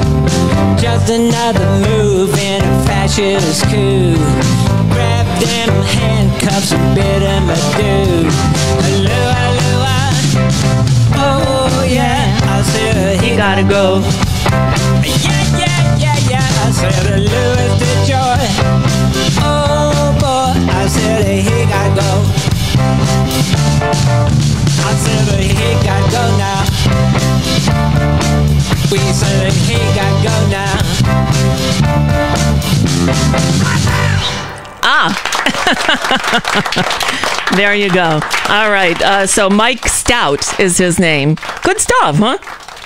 Just another move in a fascist coup. Grab them handcuffs and bid him adieu. Lua, uh, lua. Oh yeah, I said he gotta go. Yeah, yeah, yeah, yeah. I said Louis DeJoy. Boy, I said he gotta go. I said he gotta go now. We said he gotta go now.
Ah. *laughs* there you go. All right. Uh, so Mike Stout is his name. Good stuff, huh?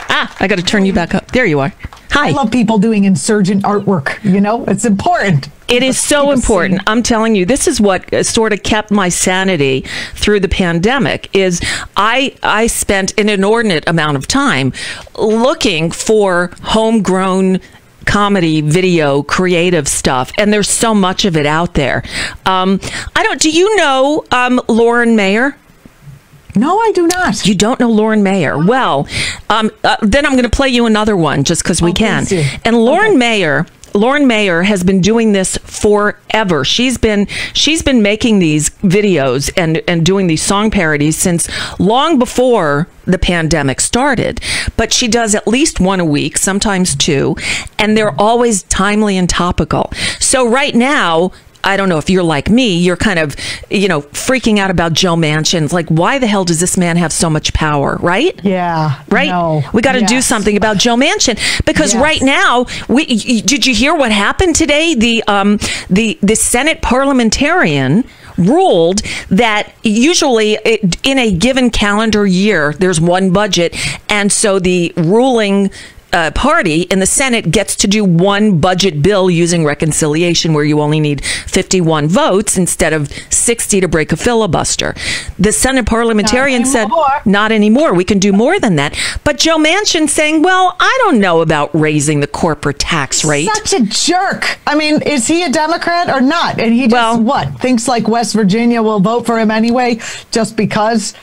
Ah, I got to turn you back up. There you are. Hi.
I love people doing insurgent artwork. You know, it's important.
It is so important. I'm telling you, this is what uh, sort of kept my sanity through the pandemic. Is I I spent an inordinate amount of time looking for homegrown comedy video creative stuff and there's so much of it out there um i don't do you know um lauren mayer
No, I do not.
you don't know Lauren Mayer. Well, um, uh, then I'm going to play you another one just because we
Oh,
can. And Lauren Mayer. Lauren Mayer has been doing this forever. She's been she's been making these videos and and doing these song parodies since long before the pandemic started. But she does at least one a week, sometimes two, and they're always timely and topical. So right now, I don't know if you're like me, you're kind of, you know, freaking out about Joe Manchin. It's like, why the hell does this man have so much power, right?
Yeah.
Right?
No.
We got to do something about Joe Manchin because
Yes.
right now, we did you hear what happened today? The um the the Senate parliamentarian ruled that usually it, in a given calendar year there's one budget and so the ruling uh, party in the Senate gets to do one budget bill using reconciliation where you only need 51 votes instead of 60 to break a filibuster. The Senate parliamentarian said, not anymore. We can do more than that. But Joe Manchin saying, well, I don't know about raising the corporate tax rate.
Such a jerk. I mean, is he a Democrat or not? And he just
Well-
what thinks like West Virginia will vote for him anyway, just because.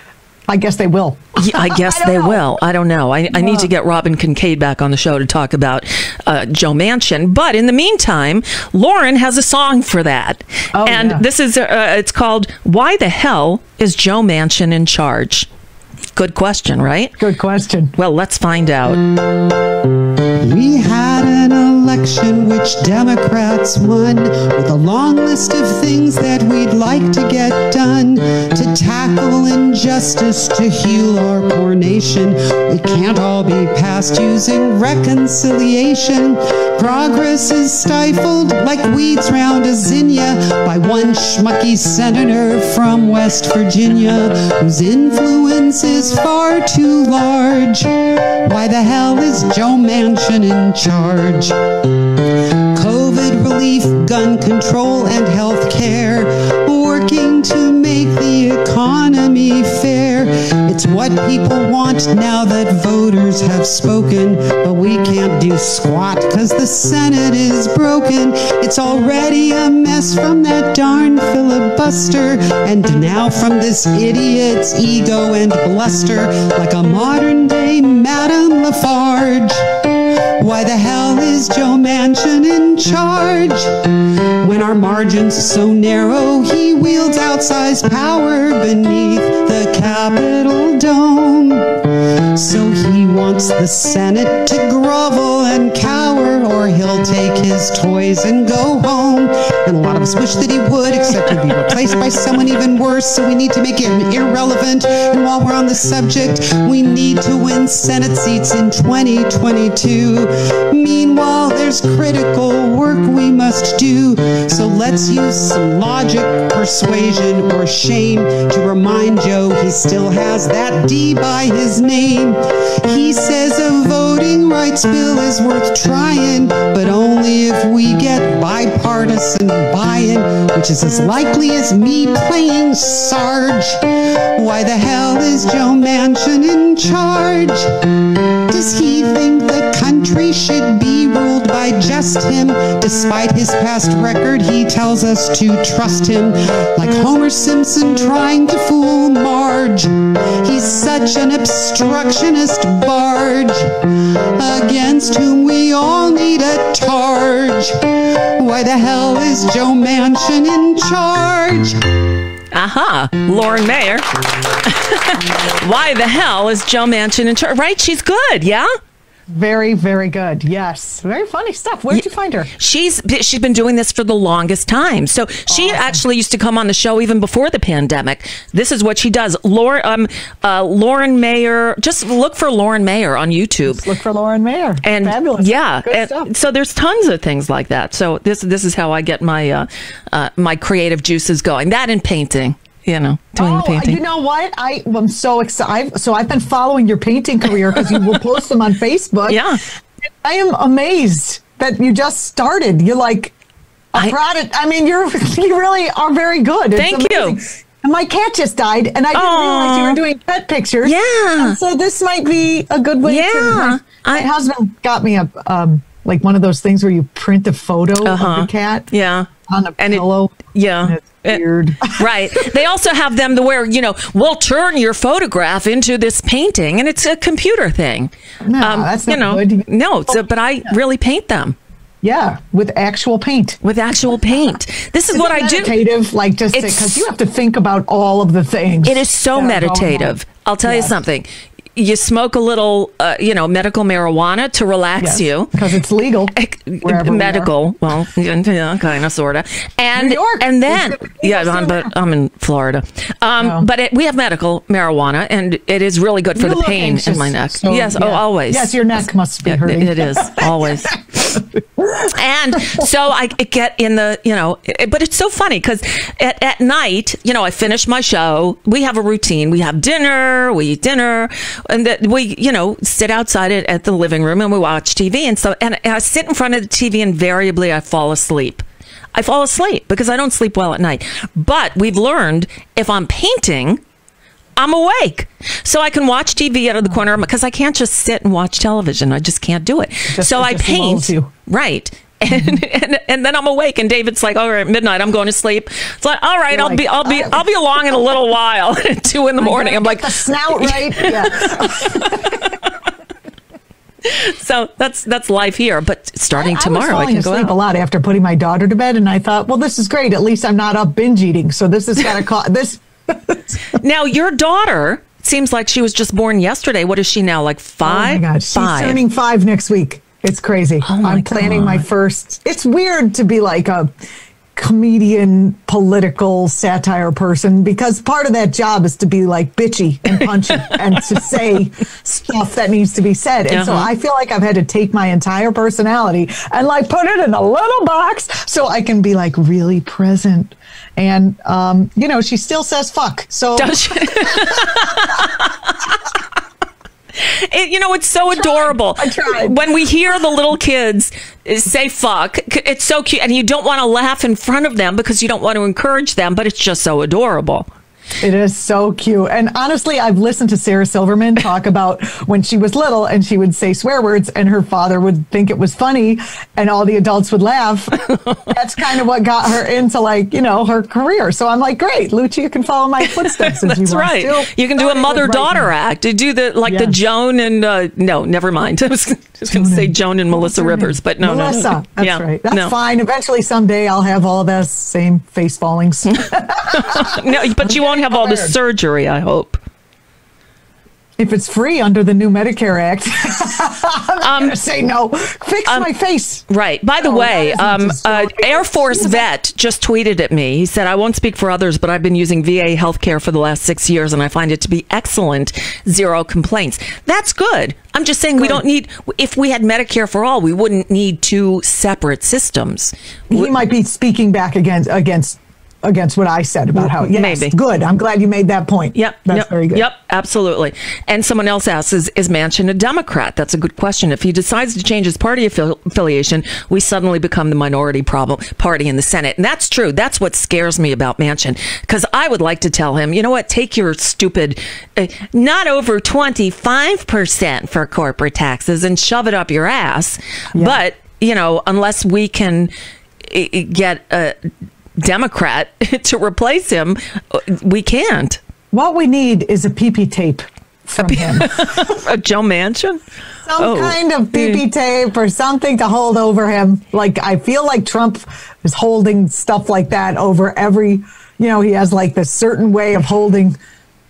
I guess they will.
Yeah, I *laughs* guess
I
they
know.
will. I don't know. I, I need to get Robin Kincaid back on the show to talk about uh, Joe Manchin. But in the meantime, Lauren has a song for that,
Oh,
and
yeah.
this is uh, it's called "Why the Hell Is Joe Manchin in Charge?" Good question, right?
Good question.
Well, let's find out.
We had an election, which Democrats won, with a long list of things that we'd like to get done to tackle injustice, to heal our poor nation. It can't all be passed using reconciliation. Progress is stifled like weeds round a zinnia by one schmucky senator from West Virginia whose influence is far too large. Why the hell is Joe Manchin in charge? COVID relief, gun control, and health care, working to make the economy fair. It's what people want now that voters have spoken, but we can't do squat because the Senate is broken. It's already a mess from that darn filibuster, and now from this idiot's ego and bluster, like a modern day Madame Lafarge. Why the hell is Joe Manchin in charge? When our margins are so narrow, he wields outsized power beneath the Capitol dome. So he wants the Senate to grovel and cower, or he'll take his toys and go home. And a lot of us wish that he would, except he'd be replaced by someone even worse. So we need to make him irrelevant. And while we're on the subject, we need to win Senate seats in 2022. Meanwhile, there's critical work we must do. So let's use some logic, persuasion, or shame to remind Joe he still has that D by his name. He says a voting rights bill is worth trying, but only if we get bipartisan buy-in, which is as likely as me playing Sarge. Why the hell is Joe Manchin in charge? Does he think the country should be ruled by just him? Despite his past record, he tells us to trust him, like Homer Simpson trying to fool Marge. He's such an obstructionist barge, against whom we all need a charge. Why the hell is Joe Manchin in charge?
Aha, Lauren Mayer. *laughs* Why the hell is Joe Manchin in charge? Right? She's good, yeah?
Very, very good. Yes. Very funny stuff. Where'd you find her?
She's she's been doing this for the longest time. So she actually used to come on the show even before the pandemic. This is what she does. Lauren, um, uh, Lauren Mayer. Just look for Lauren Mayer on YouTube.
Look for Lauren Mayer.
And
Fabulous.
yeah, and so there's tons of things like that. So this this is how I get my uh, uh, my creative juices going. That and painting. You know, doing the
Oh,
painting.
you know what? I am so excited. So I've been following your painting career because you will post them on Facebook.
Yeah.
I am amazed that you just started. You're like, I'm
I-
I mean, you're, *laughs* you really are very good. It's
Thank you.
And my cat just died, and I didn't realize you were doing pet pictures.
Yeah.
And so this might be a good way to.
Yeah.
My, my
I-
husband got me a, um, like one of those things where you print a photo
Uh-huh.
of the cat
yeah.
on a
And it-
pillow.
yeah.
And it's
Eh,
weird. *laughs*
right. They also have them to where, you know, we'll turn your photograph into this painting and it's a computer thing. Um,
No, that's
you know,
good.
No, so, but I really paint them
Yeah, with actual paint.
with actual paint. This is what
it
I do.
meditative, like just because you have to think about all of the things.
It is so
that are going
meditative. I'll tell you something. You smoke a little, uh, you know, medical marijuana to relax you.
because it's legal. *laughs* wherever we
medical. Well, *laughs* yeah, kind of, sort of. And
New York.
and then yeah, I'm, but I'm in Florida. Um,
Oh.
but it, we have medical marijuana, and it is really good for
You
the pain
anxious,
in my neck.
so,
yes, oh, always.
Yes, your neck must be
Yeah,
hurting.
it is always. *laughs* and so I get in the, you know, it- but it's so funny because at, at night, you know, I finish my show. We have a routine. We have dinner, we eat dinner, and that we, you know, sit outside it at the living room and we watch TV. And so, and, I sit in front of the TV, invariably, I fall asleep. I fall asleep because I don't sleep well at night. But we've learned if I'm painting, I'm awake. So I can watch TV out of the corner because I can't just sit and watch television. I just can't do it.
Just-
so
it
I paint. Right. *laughs* And, and and then I'm awake and David's like, all right, midnight, I'm going to sleep. It's like, all right, I'll
like,
be I'll be
"Oh."
I'll be along in a little while *laughs* at two in the oh morning. I'm like
the snout *laughs* right. Yeah.
so that's that's life here. But starting tomorrow
I
I,
was falling
can go
asleep
out.
a lot after putting my daughter to bed, and I thought, well, this is great. At least I'm not up binge eating. So this is kind of caught this.
Now your daughter seems like she was just born yesterday. What is she now? Like
Oh
five?
my God, she's
five.
turning five next week. It's crazy.
Oh
I'm planning my first. It's weird to be like a comedian, political satire person because part of that job is to be like bitchy and punchy *laughs* and to say stuff that needs to be said. And so
Uh-huh.
I feel like I've had to take my entire personality and like put it in a little box so I can be like really present. And um, you know, she still says fuck. So
Does she? *laughs* *laughs* It- you know, it's so adorable.
I tried.
When we hear the little kids say fuck, it's so cute. And you don't want to laugh in front of them because you don't want to encourage them, but it's just so adorable.
It is so cute. And honestly, I've listened to Sarah Silverman talk *laughs* about when she was little and she would say swear words and her father would think it was funny and all the adults would laugh. *laughs* That's kind of what got her into like, you know, her career. So I'm like, great, Lucia, you can follow my footsteps if *laughs*
That's
you want
right.
to.
You can do a mother daughter
writing.
act. You do the like the Joan and uh, no, never mind. I was just going to say Joan and Melissa Rivers, but no, no, no,
Melissa.
no.
That's
Yeah,
right. That's
no.
fine. Eventually, someday, I'll have all the same face fallings.
No, but you won't have all the surgery. I hope.
if it's free under the new Medicare Act, *laughs* I'm
Um,
gonna say no. Fix my face.
Right. By the
No,
way, um, uh, Air Force vet just tweeted at me. He said, I won't speak for others, but I've been using VA healthcare for the last six years and I find it to be excellent. Zero complaints. That's good. I'm just saying we don't need, if we had Medicare for all, we wouldn't need two separate systems.
he might be speaking back against against against what I said about how yes,
Maybe.
good. I'm glad you made that point.
Yep.
that's
yep,
very good.
Yep, absolutely. And someone else asks, is, is Manchin a Democrat? That's a good question. If he decides to change his party affi- affiliation, we suddenly become the minority problem party in the Senate. And that's true. That's what scares me about Manchin. Because I would like to tell him, you know what, take your stupid, uh, not over 25% for corporate taxes and shove it up your ass. But, you know, unless we can uh, get a Democrat *laughs* to replace him, uh, we can't.
What we need is a PP tape from him. *laughs*
A Joe Manchin?
Some
Oh.
kind of PP tape or something to hold over him. Like I feel like Trump is holding stuff like that over every. You know, he has like this certain way of holding.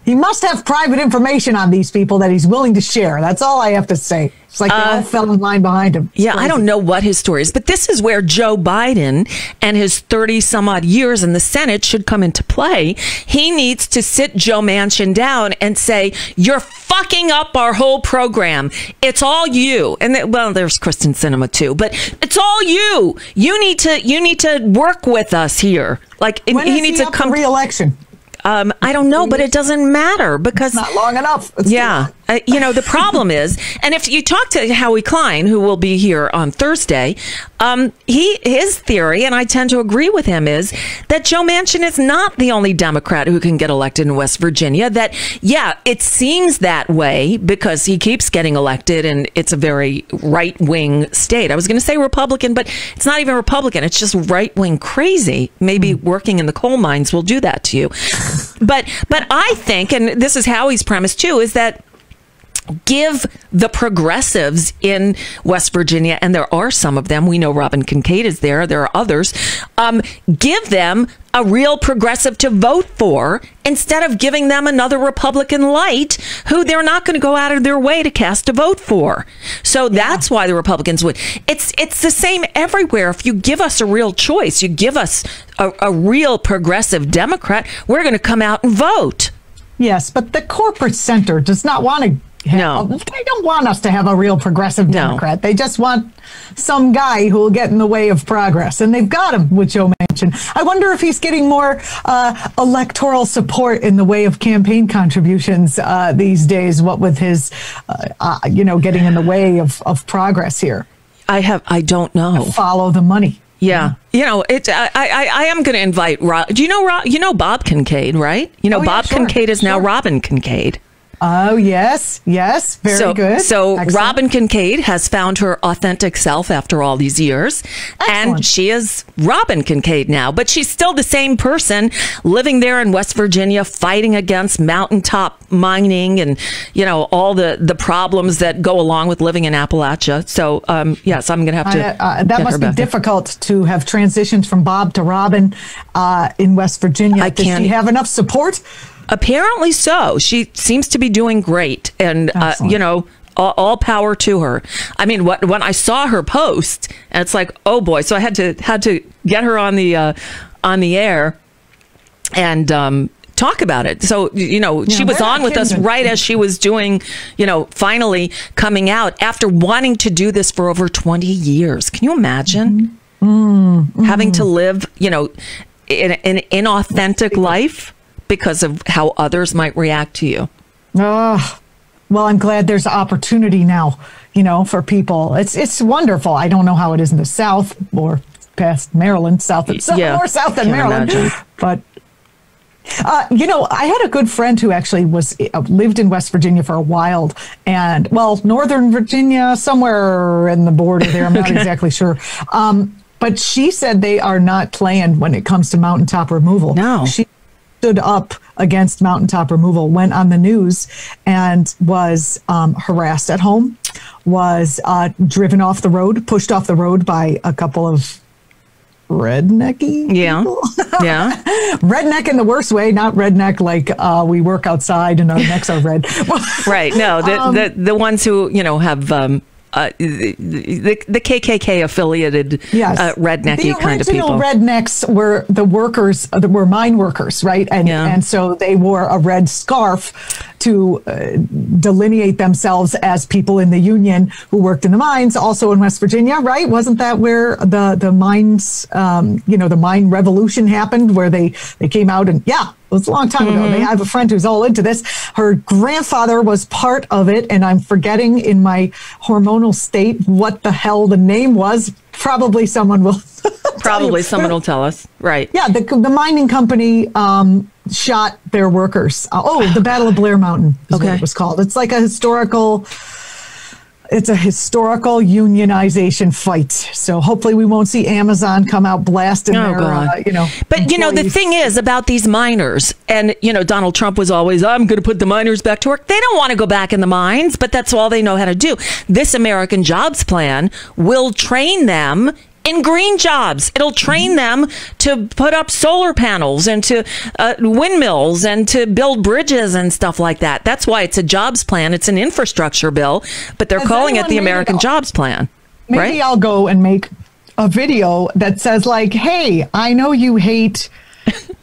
He must have private information on these people that he's willing to share. That's all I have to say. It's like they all fell in line behind him. It's
Uh, Yeah, I don't know what his story is, but this is where Joe Biden and his 30 some odd years in the Senate should come into play. He needs to sit Joe Manchin down and say, You're fucking up our whole program. It's all you. And well, there's Kyrsten Sinema too, but it's all you. You need to you need to work with us here. Like
When
he needs
he
to come
re-election?
Um, I don't know, but it doesn't matter because
Not long enough. It's
yeah. Uh, you know, the problem is, and if you talk to Howie Klein, who will be here on Thursday, um, he his theory, and I tend to agree with him, is that Joe Manchin is not the only Democrat who can get elected in West Virginia. That yeah, it seems that way because he keeps getting elected, and it's a very right wing state. I was going to say Republican, but it's not even Republican. It's just right wing crazy. Maybe working in the coal mines will do that to you. But but I think, and this is Howie's premise too, is that give the progressives in West Virginia, and there are some of them. We know Robin Kincaid is there. There are others. Um, give them a real progressive to vote for instead of giving them another Republican light who they're not going to go out of their way to cast a vote for. So that's why the Republicans would. It's it's the same everywhere. If you give us a real choice, you give us a, a real progressive Democrat, we're going to come out and vote.
Yes, but the corporate center does not want to.
No.
they don't want us to have a real progressive
No.
Democrat. They just want some guy who will get in the way of progress, and they've got him with Joe Manchin. I wonder if he's getting more uh, electoral support in the way of campaign contributions uh, these days. What with his, uh, uh, you know, getting in the way of, of progress here.
I have. I don't know.
Follow the money.
Yeah, you know, it. I, I, I am going to invite. Rob, do you know? Rob, you know Bob Kincaid, right? You know,
Oh, yeah,
Bob
sure,
Kincaid is now
sure.
Robin Kincaid.
Oh yes, yes, very
so,
good.
So
Excellent.
Robin Kincaid has found her authentic self after all these years, and she is Robin Kincaid now. But she's still the same person living there in West Virginia, fighting against mountaintop mining and you know all the the problems that go along with living in Appalachia. So um, yes, I'm going to have to.
I- uh, that must be difficult to have transitioned from Bob to Robin uh, in West Virginia.
I
Does
can't-
she have enough support?
Apparently so. She seems to be doing great. And, uh, you know, all, all power to her. I mean, what, when I saw her post, and it's like, oh boy! So I had to had to get her on the uh, on the air and um, talk about it. So you know, she was on with us right as she was doing, you know, finally coming out after wanting to do this for over twenty years. Can you imagine having to live, you know, in an inauthentic life because of how others might react to you?
Oh, well, I'm glad there's opportunity now, you know, for people. It's it's wonderful. I don't know how it is in the South or past Maryland, south of
Yeah,
more south than Maryland,
imagine.
but. Uh, you know, I had a good friend who actually was uh, lived in West Virginia for a while, and well, Northern Virginia, somewhere in the border there. I'm not *laughs* exactly sure. Um, but she said they are not playing when it comes to mountaintop removal.
No.
she stood up against mountaintop removal, went on the news, and was um, harassed at home, was uh, driven off the road, pushed off the road by a couple of rednecky
Yeah,
people. *laughs*
yeah.
redneck in the worst way, not redneck like uh, we work outside and our necks are red.
Right. No, the *laughs*
Um,
the, the ones who you know have um, uh, the, the the KKK affiliated
Yes,
uh, rednecky kind of people.
rednecks were the workers, uh, were mine workers, right? And
Yeah.
and so they wore a red scarf to uh, delineate themselves as people in the union who worked in the mines, also in West Virginia, right? Wasn't that where the the mines, um, you know, the mine revolution happened, where they they came out and yeah. It was a long time ago.
Mm-hmm.
I have a friend who's all into this. Her grandfather was part of it, and I'm forgetting in my hormonal state what the hell the name was. Probably someone will. *laughs* tell
Probably someone will tell us. Right.
Yeah, the, the mining company um, shot their workers. Uh, oh, the Battle of Blair Mountain is what
Okay.
it was called. It's like a historical. It's a historical unionization fight. So hopefully we won't see Amazon come out blasting
Oh,
their, uh, you know.
But you know the thing is about these miners, and you know Donald Trump was always, "I'm going to put the miners back to work." They don't want to go back in the mines, but that's all they know how to do. This American Jobs Plan will train them in green jobs. It'll train them to put up solar panels and to uh, windmills and to build bridges and stuff like that. That's why it's a jobs plan. It's an infrastructure bill, but they're
Has
calling it the
made it
American Jobs Plan.
Maybe
right?
I'll go and make a video that says like, "Hey, I know you hate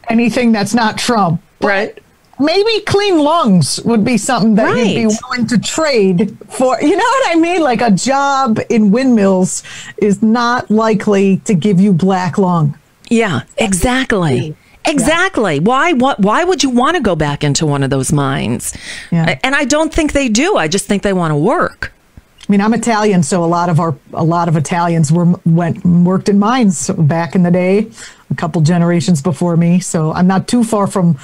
anything that's not Trump, but
Right.
Maybe clean lungs would be something that you'd be willing to trade for. You know what I mean? Like a job in windmills is not likely to give you black lung.
Yeah, exactly. Exactly. Why what why would you want to go back into one of those mines?
Yeah.
And I don't think they do. I just think they want to work.
I mean, I'm Italian, so a lot of our a lot of Italians were went worked in mines back in the day, a couple generations before me. So I'm not too far from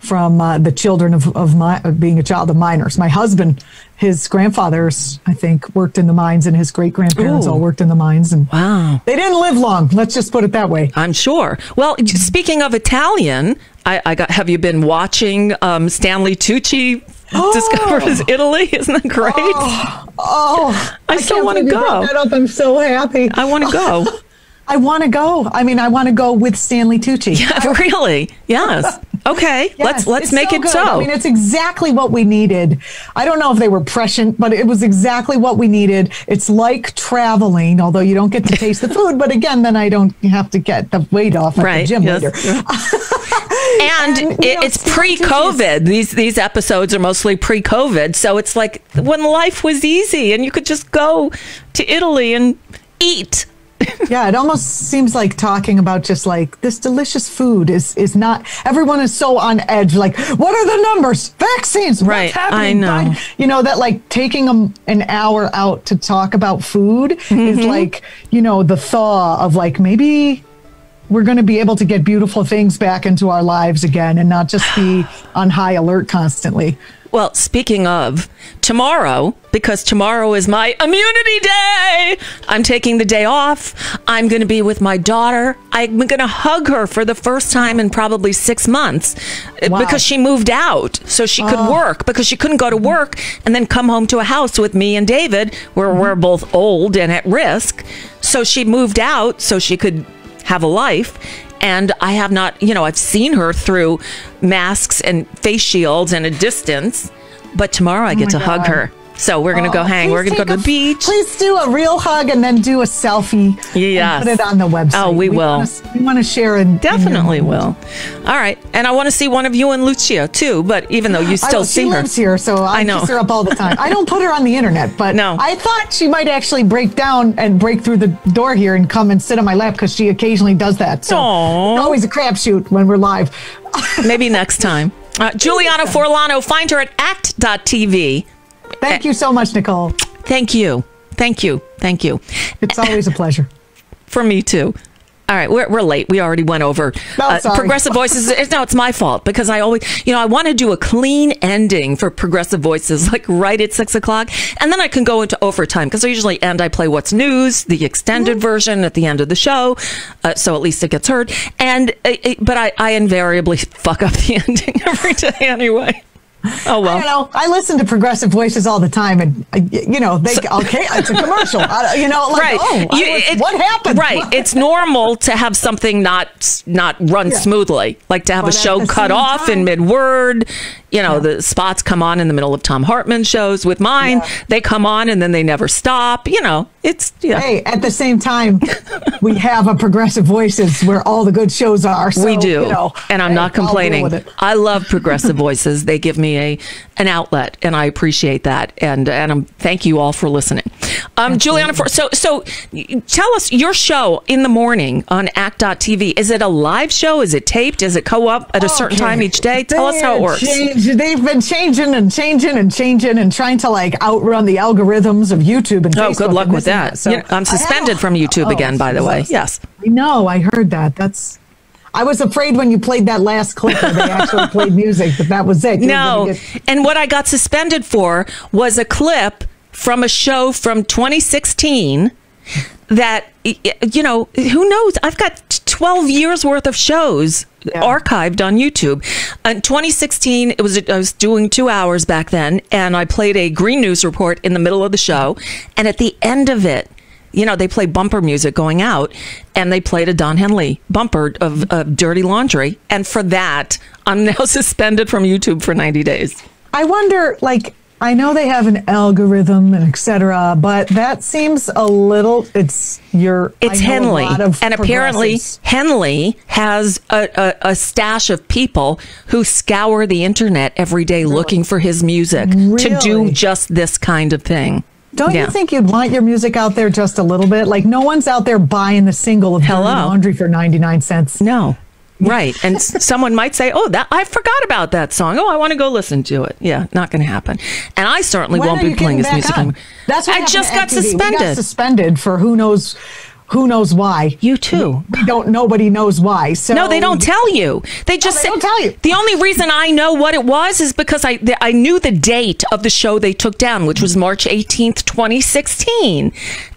from uh, the children of of my of being a child of miners. My husband, his grandfathers, I think, worked in the mines, and his great grandparents all worked in the mines. And
Wow.
they didn't live long. Let's just put it that way.
I'm sure. Well, speaking of Italian, I, I got have you been watching um, Stanley Tucci discovers Italy? *laughs* Isn't that great?
Oh,
I still wanna
believe you brought
go.
that up. I'm so happy.
I want to go. *laughs*
I want to go. I mean, I want to go with Stanley Tucci.
Yeah, *laughs* really? Yes. Okay. *laughs* let's let's
it's
make it
good.
so.
I mean, it's exactly what we needed. I don't know if they were prescient, but it was exactly what we needed. It's like traveling, although you don't get to taste the *laughs* food. But again, then I don't have to get the weight off at
Right,
the gym
yes.
later.
and,
And,
it,
know,
it's
Stanley Tucci is-
pre-COVID. These these episodes are mostly pre-COVID, so it's like when life was easy and you could just go to Italy and eat.
Yeah, it almost seems like talking about just like this delicious food is is not. Everyone is so on edge. Like, what are the numbers? Vaccines.
Right,
What's happening?
I know.
You know that like taking a, an hour out to talk about food is
Mm-hmm.
like you know the thaw of like maybe we're going to be able to get beautiful things back into our lives again and not just be *sighs* on high alert constantly.
Well, speaking of tomorrow, because tomorrow is my immunity day, I'm taking the day off. I'm going to be with my daughter. I'm going to hug her for the first time in probably six months uh,
Wow.
because she moved out so she could work because she couldn't go to work and then come home to a house with me and David where we're both old and at risk. So she moved out so she could have a life. And I have not, you know, I've seen her through masks and face shields and a distance. But tomorrow I oh get
my
to hug her. So we're gonna go
Oh,
hang. We're gonna go to the
a-
beach.
Please do a real hug and then do a selfie. Yeah, put it on the website.
Oh, we will.
Wanna, we want to share in
Definitely
in
will. All right, and I want to see one of you and Lucia too. But even though you still see
she
her,
lives here, so I,
I know.
kiss her up all the time. I don't put her on the internet, but
No.
I thought she might actually break down and break through the door here and come and sit on my lap because she occasionally does that. So it's always a crapshoot when we're live. *laughs*
maybe next time. Uh, Julianna Forlano, find her at act.tv.
Thank you so much, Nicole.
Thank you. Thank you. Thank you.
It's always a pleasure. *laughs*
For me too. All right, we're, we're late. We already went over
No, sorry.
progressive voices. It's, no, it's my fault because I always, you know, I want to do a clean ending for progressive voices, like right at six o'clock, and then I can go into overtime because I usually end. I play what's news, the extended
Mm-hmm.
version at the end of the show, uh, so at least it gets heard. And uh, it, but I, I invariably *laughs* fuck up the *laughs* ending every day anyway. Oh well.
I know. I listen to progressive voices all the time, and uh, you know, they okay. It's a commercial. You know, like
right.
oh,
You-
was-
it-
what happened?
Right. It's normal to have something not not run
Yeah.
smoothly, like to have
But
a show cut off in mid word. You know, the spots come on in the middle of Thom Hartmann shows. With mine,
Yeah.
they come on and then they never stop. You know, it's yeah.
Hey, at the same time, we have a progressive voices where all the good shows are. So,
we do,
you know,
and I'm not complaining. I love progressive voices. They give me a an outlet, and I appreciate that. And and um, thank you all for listening. Um, Julianna, for, so so tell us your show in the morning on Act.tv. Is it a live show? Is it taped? Is it co op at a certain time each day? Tell us how it works.
change- they've been changing and changing and changing and trying to like outrun the algorithms of YouTube and
Oh,
Facebook
good luck with
this
that.
So
You know, I'm suspended from YouTube
Oh,
again, by the way. Yes.
I know. I heard that. That's. I was afraid when you played that last clip where they actually *laughs* played music, but that was it. You
No.
get-
And what I got suspended for was a clip from a show from 2016 that, you know, who knows? I've got 12 years worth of shows
Yeah.
archived on YouTube. In 2016, it was I was doing two hours back then, and I played a green news report in the middle of the show. And at the end of it, you know, they play bumper music going out, and they played a Don Henley bumper of, of Dirty Laundry. And for that, I'm now *laughs* suspended from YouTube for 90 days.
I wonder, like, I know they have an algorithm and etc., but that seems a little. It's your.
It's
I know a
Henley, and apparently. Henley has a, a, a stash of people who scour the internet every day looking for his music to do just this kind of thing.
Don't
Yeah.
you think you'd want your music out there just a little bit? Like, no one's out there buying the single of
Hello?
Laundry for ninety nine cents.
No. Right. And *laughs* someone might say, "Oh, that I forgot about that song. Oh, I want to go listen to it." Yeah, not going to happen. And I certainly
When
won't be playing his music anymore.
That's what
I just got
MTV. We
suspended.
got suspended for who knows, who knows why.
you too.
We don't. Nobody knows why. So
No, they don't tell you. They just
they
say,
don't tell you.
The only reason I know what it was is because I I knew the date of the show they took down, which was March 18th, 2016.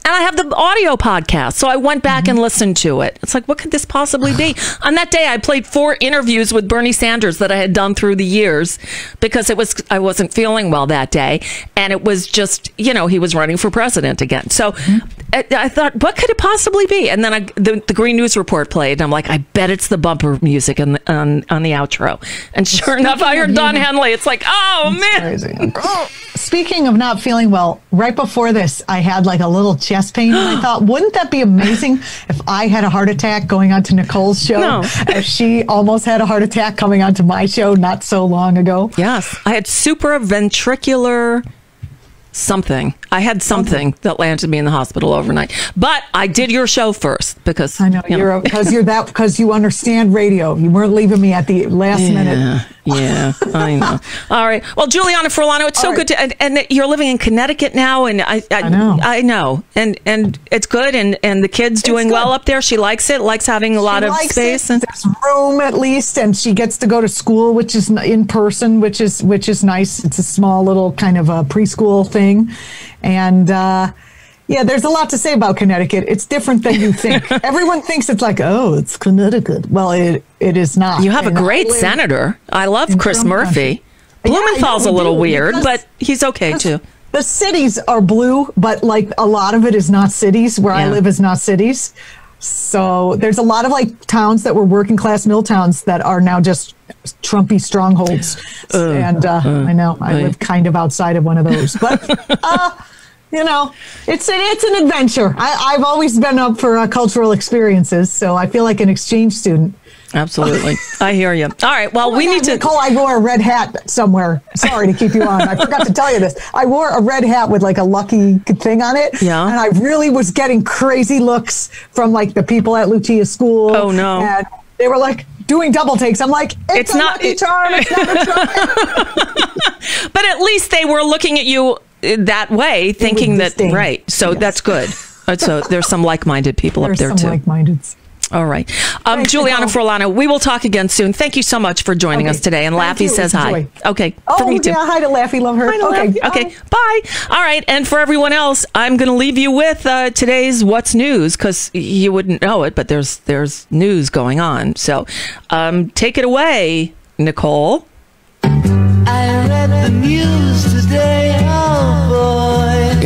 And I have the audio podcast. So I went back and mm-hmm. listened to it. It's like, what could this possibly be? *sighs* On that day, I played four interviews with Bernie Sanders that I had done through the years because it was I wasn't feeling well that day. And it was just, you know, he was running for president again. So mm-hmm. I, I thought, what could it possibly be? And then I, the, the Green News Report played. And I'm like, I bet it's the bumper music on the, on, on the outro. And sure enough, I heard Don Henley. It's like, oh, man.
Crazy. *laughs* Speaking of not feeling well, right before this, I had like a little chest pain, and I *gasps* thought, wouldn't that be amazing if I had a heart attack going on to Nicole's show?
No.
If she almost had a heart attack coming onto my show not so long ago.
Yes, I had supraventricular something. I had something that landed me in the hospital overnight. But I did your show first because
I know
you
you're because you're that because you understand radio. You weren't leaving me at the last minute.
Yeah, yeah, *laughs* I know. All right. Well, Julianna Forlano, it's so
All
good to, and, and you're living in Connecticut now, and I, I,
I know.
I know, and and it's good, and and the kids doing well up there. She likes it, likes having a lot
She
of space,
it.
and
There's room at least, and she gets to go to school, which is in person, which is which is nice. It's a small little kind of a preschool thing, and uh, yeah, there's a lot to say about Connecticut. It's different than you think. *laughs* Everyone thinks it's like, oh, it's Connecticut. Well, it it is not.
you have a
And I
great
live-
senator. I love Chris
Trump
Murphy.
country. Yeah, I
Blumenthal's a little
do,
weird, but he's okay too.
The cities are blue, but like a lot of it is not cities. Where I live is not cities. So there's a lot of like towns that were working class mill towns that are now just Trumpy strongholds. and uh, I know I live kind of outside of one of those, but *laughs* uh, you know, it's an, it's an adventure. I, I've always been up for uh, cultural experiences, so I feel like an exchange student.
Absolutely. I hear you. All right. Well, we need to.
Nicole, I wore a red hat somewhere. Sorry to keep you on. I forgot to tell you this. I wore a red hat with like a lucky thing on it.
Yeah.
And I really was getting crazy looks from like the people at Lucia School.
Oh, no.
And they were like doing double takes. I'm like, it's,
It's
a
not-
lucky charm. It's not a charm. *laughs* *laughs*
But at least they were looking at you uh, that way, thinking that, right. So
Yes.
that's good. Uh, So there's some like minded people up there
some
too.
like-minded.
All right. Um,
Thanks,
Julianna
Nicole.
Forlano, we will talk again soon. Thank you so much for joining
Okay.
us today. And
Thank
Laffy
you.
says
It
hi.
joy.
Okay.
Oh,
for me too.
yeah. Hi to Laffy. Love her.
Hi to
okay.
Laffy. Okay. Bye. All right. And for everyone else, I'm going to leave you with uh, today's What's News because you wouldn't know it, but there's there's news going on. So um, take it away, Nicole.
I read the news today, oh boy.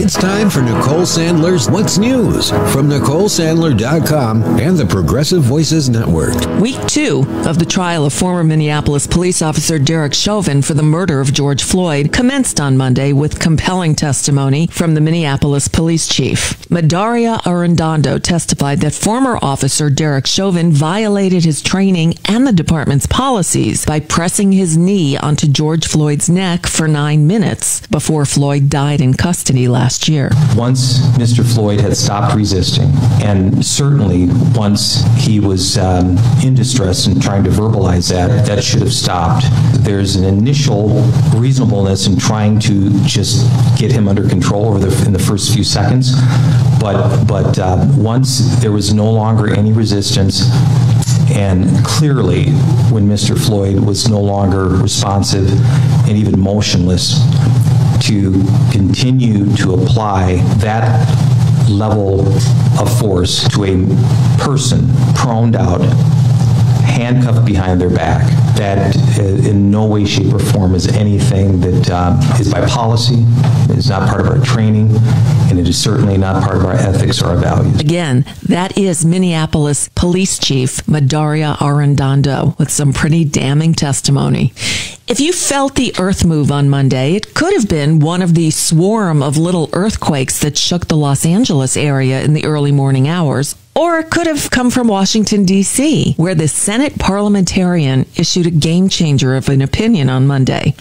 It's time for Nicole Sandler's What's News from NicoleSandler.com and the Progressive Voices Network.
Week two of the trial of former Minneapolis police officer Derek Chauvin for the murder of George Floyd commenced on Monday with compelling testimony from the Minneapolis police chief. Medaria Arradondo testified that former officer Derek Chauvin violated his training and the department's policies by pressing his knee onto George Floyd's neck for nine minutes before Floyd died in custody last year.
Once Mr. Floyd had stopped resisting, and certainly once he was um, in distress and trying to verbalize that, that should have stopped. There's an initial reasonableness in trying to just get him under control over the, in the first few seconds, but but uh, once there was no longer any resistance, and clearly, when Mr. Floyd was no longer responsive and even motionless, to continue to apply that level of force to a person proned out, handcuffed behind their back, that uh, in no way, shape, or form is anything that um, is by policy, is not part of our training, and it is certainly not part of our ethics or our values.
Again, that is Minneapolis Police Chief Medaria Arradondo with some pretty damning testimony. If you felt the earth move on Monday, it could have been one of the swarm of little earthquakes that shook the Los Angeles area in the early morning hours. Or it could have come from Washington, D.C., where the Senate parliamentarian issued a game changer of an opinion on Monday.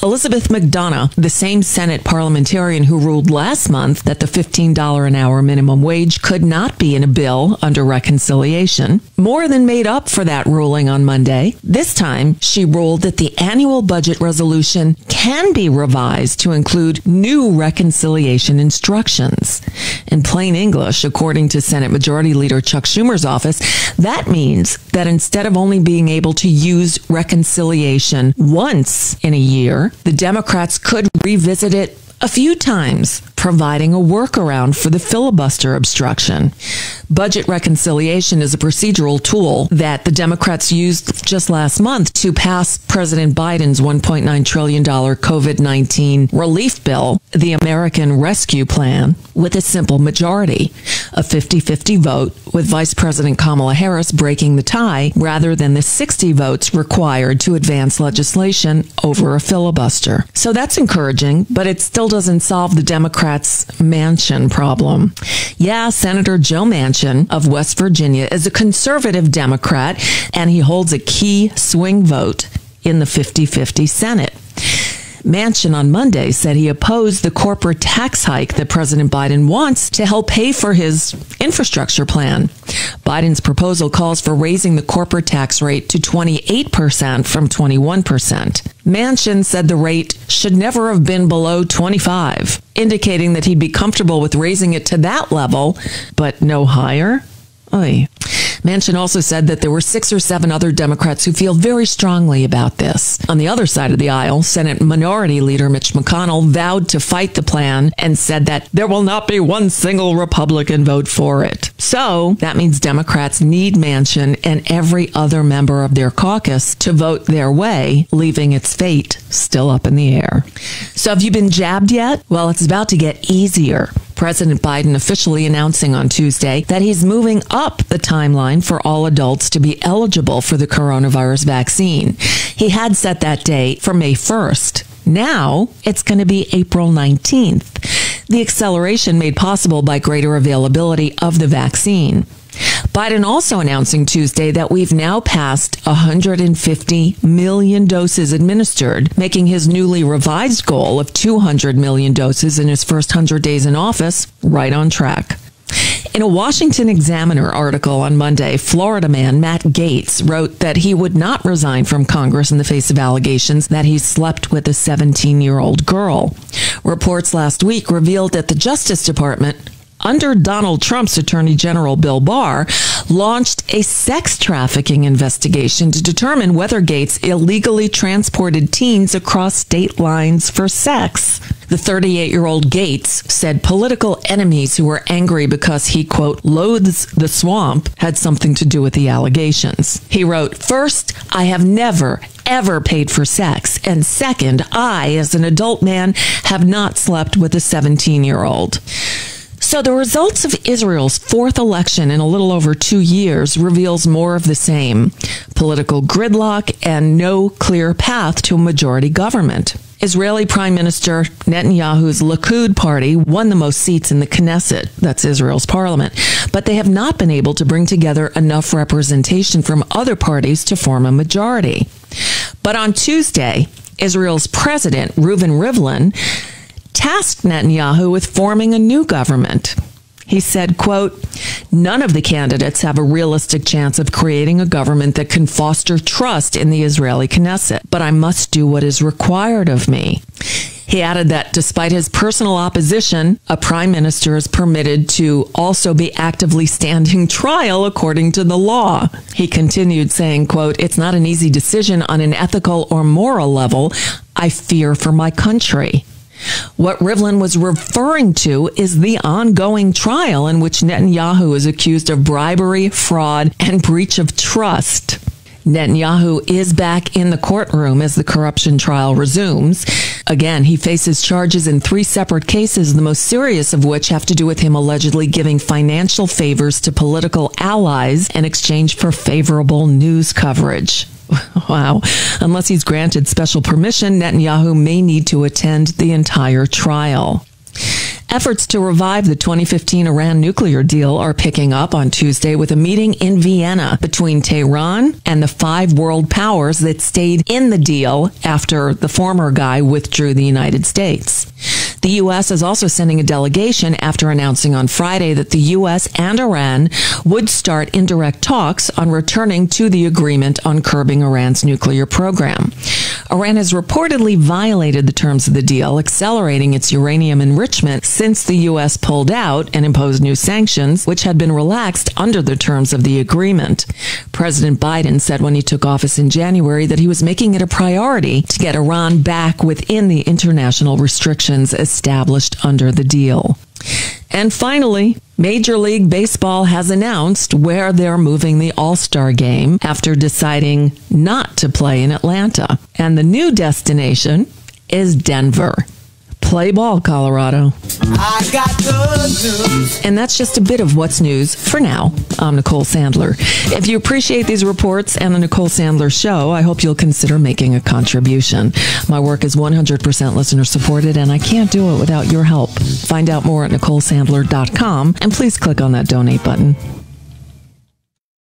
Elizabeth MacDonough, the same Senate parliamentarian who ruled last month that the $15 an hour minimum wage could not be in a bill under reconciliation, more than made up for that ruling on Monday. This time, she ruled that the annual budget resolution can be revised to include new reconciliation instructions. In plain English, according to Senate Majority Leader Chuck Schumer's office, that means that instead of only being able to use reconciliation once in a year, the Democrats could revisit it a few times, providing a workaround for the filibuster obstruction. Budget reconciliation is a procedural tool that the Democrats used just last month to pass President Biden's $1.9 trillion COVID 19 relief bill, the American Rescue Plan, with a simple majority, a 50 50 vote, with Vice President Kamala Harris breaking the tie rather than the 60 votes required to advance legislation over a filibuster. So that's encouraging, but it still doesn't solve the Democrats' Manchin problem. Yeah, Senator Joe Manchin of West Virginia is a conservative Democrat, and he holds a key swing vote in the 50 50 Senate. Manchin on Monday said he opposed the corporate tax hike that President Biden wants to help pay for his infrastructure plan. Biden's proposal calls for raising the corporate tax rate to 28% from 21%. Manchin said the rate should never have been below 25, indicating that he'd be comfortable with raising it to that level, but no higher. Oy. Manchin also said that there were six or seven other Democrats who feel very strongly about this. On the other side of the aisle, Senate Minority Leader Mitch McConnell vowed to fight the plan and said that there will not be one single Republican vote for it. So that means Democrats need Manchin and every other member of their caucus to vote their way, leaving its fate still up in the air. So have you been jabbed yet? Well, it's about to get easier. President Biden officially announcing on Tuesday that he's moving up the timeline for all adults to be eligible for the coronavirus vaccine. He had set that date for May 1st. Now it's going to be April 19th. The acceleration made possible by greater availability of the vaccine. Biden also announcing Tuesday that we've now passed 150 million doses administered, making his newly revised goal of 200 million doses in his first 100 days in office right on track. In a Washington Examiner article on Monday, Florida man Matt Gaetz wrote that he would not resign from Congress in the face of allegations that he slept with a 17 year old girl. Reports last week revealed that the Justice Department under Donald Trump's Attorney General Bill Barr, launched a sex trafficking investigation to determine whether Gaetz illegally transported teens across state lines for sex. The 38 year old Gaetz said political enemies who were angry because he, quote, loathes the swamp had something to do with the allegations. He wrote, First, I have never, ever paid for sex. And second, I, as an adult man, have not slept with a 17 year old. So the results of Israel's fourth election in a little over two years reveals more of the same political gridlock and no clear path to a majority government. Israeli Prime Minister Netanyahu's Likud party won the most seats in the Knesset, that's Israel's parliament, but they have not been able to bring together enough representation from other parties to form a majority. But on Tuesday, Israel's president, Reuven Rivlin, tasked Netanyahu with forming a new government. He said, quote, none of the candidates have a realistic chance of creating a government that can foster trust in the Israeli Knesset, but I must do what is required of me. He added that despite his personal opposition, a prime minister is permitted to also be actively standing trial according to the law. He continued saying, quote, it's not an easy decision on an ethical or moral level. I fear for my country. What Rivlin was referring to is the ongoing trial in which Netanyahu is accused of bribery, fraud, and breach of trust. Netanyahu is back in the courtroom as the corruption trial resumes. Again, he faces charges in three separate cases, the most serious of which have to do with him allegedly giving financial favors to political allies in exchange for favorable news coverage. *laughs* Wow. Unless he's granted special permission, Netanyahu may need to attend the entire trial. Efforts to revive the 2015 Iran nuclear deal are picking up on Tuesday with a meeting in Vienna between Tehran and the five world powers that stayed in the deal after the former guy withdrew the United States. The U.S. is also sending a delegation after announcing on Friday that the U.S. and Iran would start indirect talks on returning to the agreement on curbing Iran's nuclear program. Iran has reportedly violated the terms of the deal, accelerating its uranium enrichment since the U.S. pulled out and imposed new sanctions, which had been relaxed under the terms of the agreement. President Biden said when he took office in January that he was making it a priority to get Iran back within the international restrictions established under the deal. And finally, Major League Baseball has announced where they're moving the All Star game after deciding not to play in Atlanta. And the new destination is Denver. Play ball, Colorado.
I got the.
And that's just a bit of what's news for now. I'm Nicole Sandler. If you appreciate these reports and the Nicole Sandler show, I hope you'll consider making a contribution. My work is 100% listener supported, and I can't do it without your help. Find out more at NicoleSandler.com and please click on that donate button.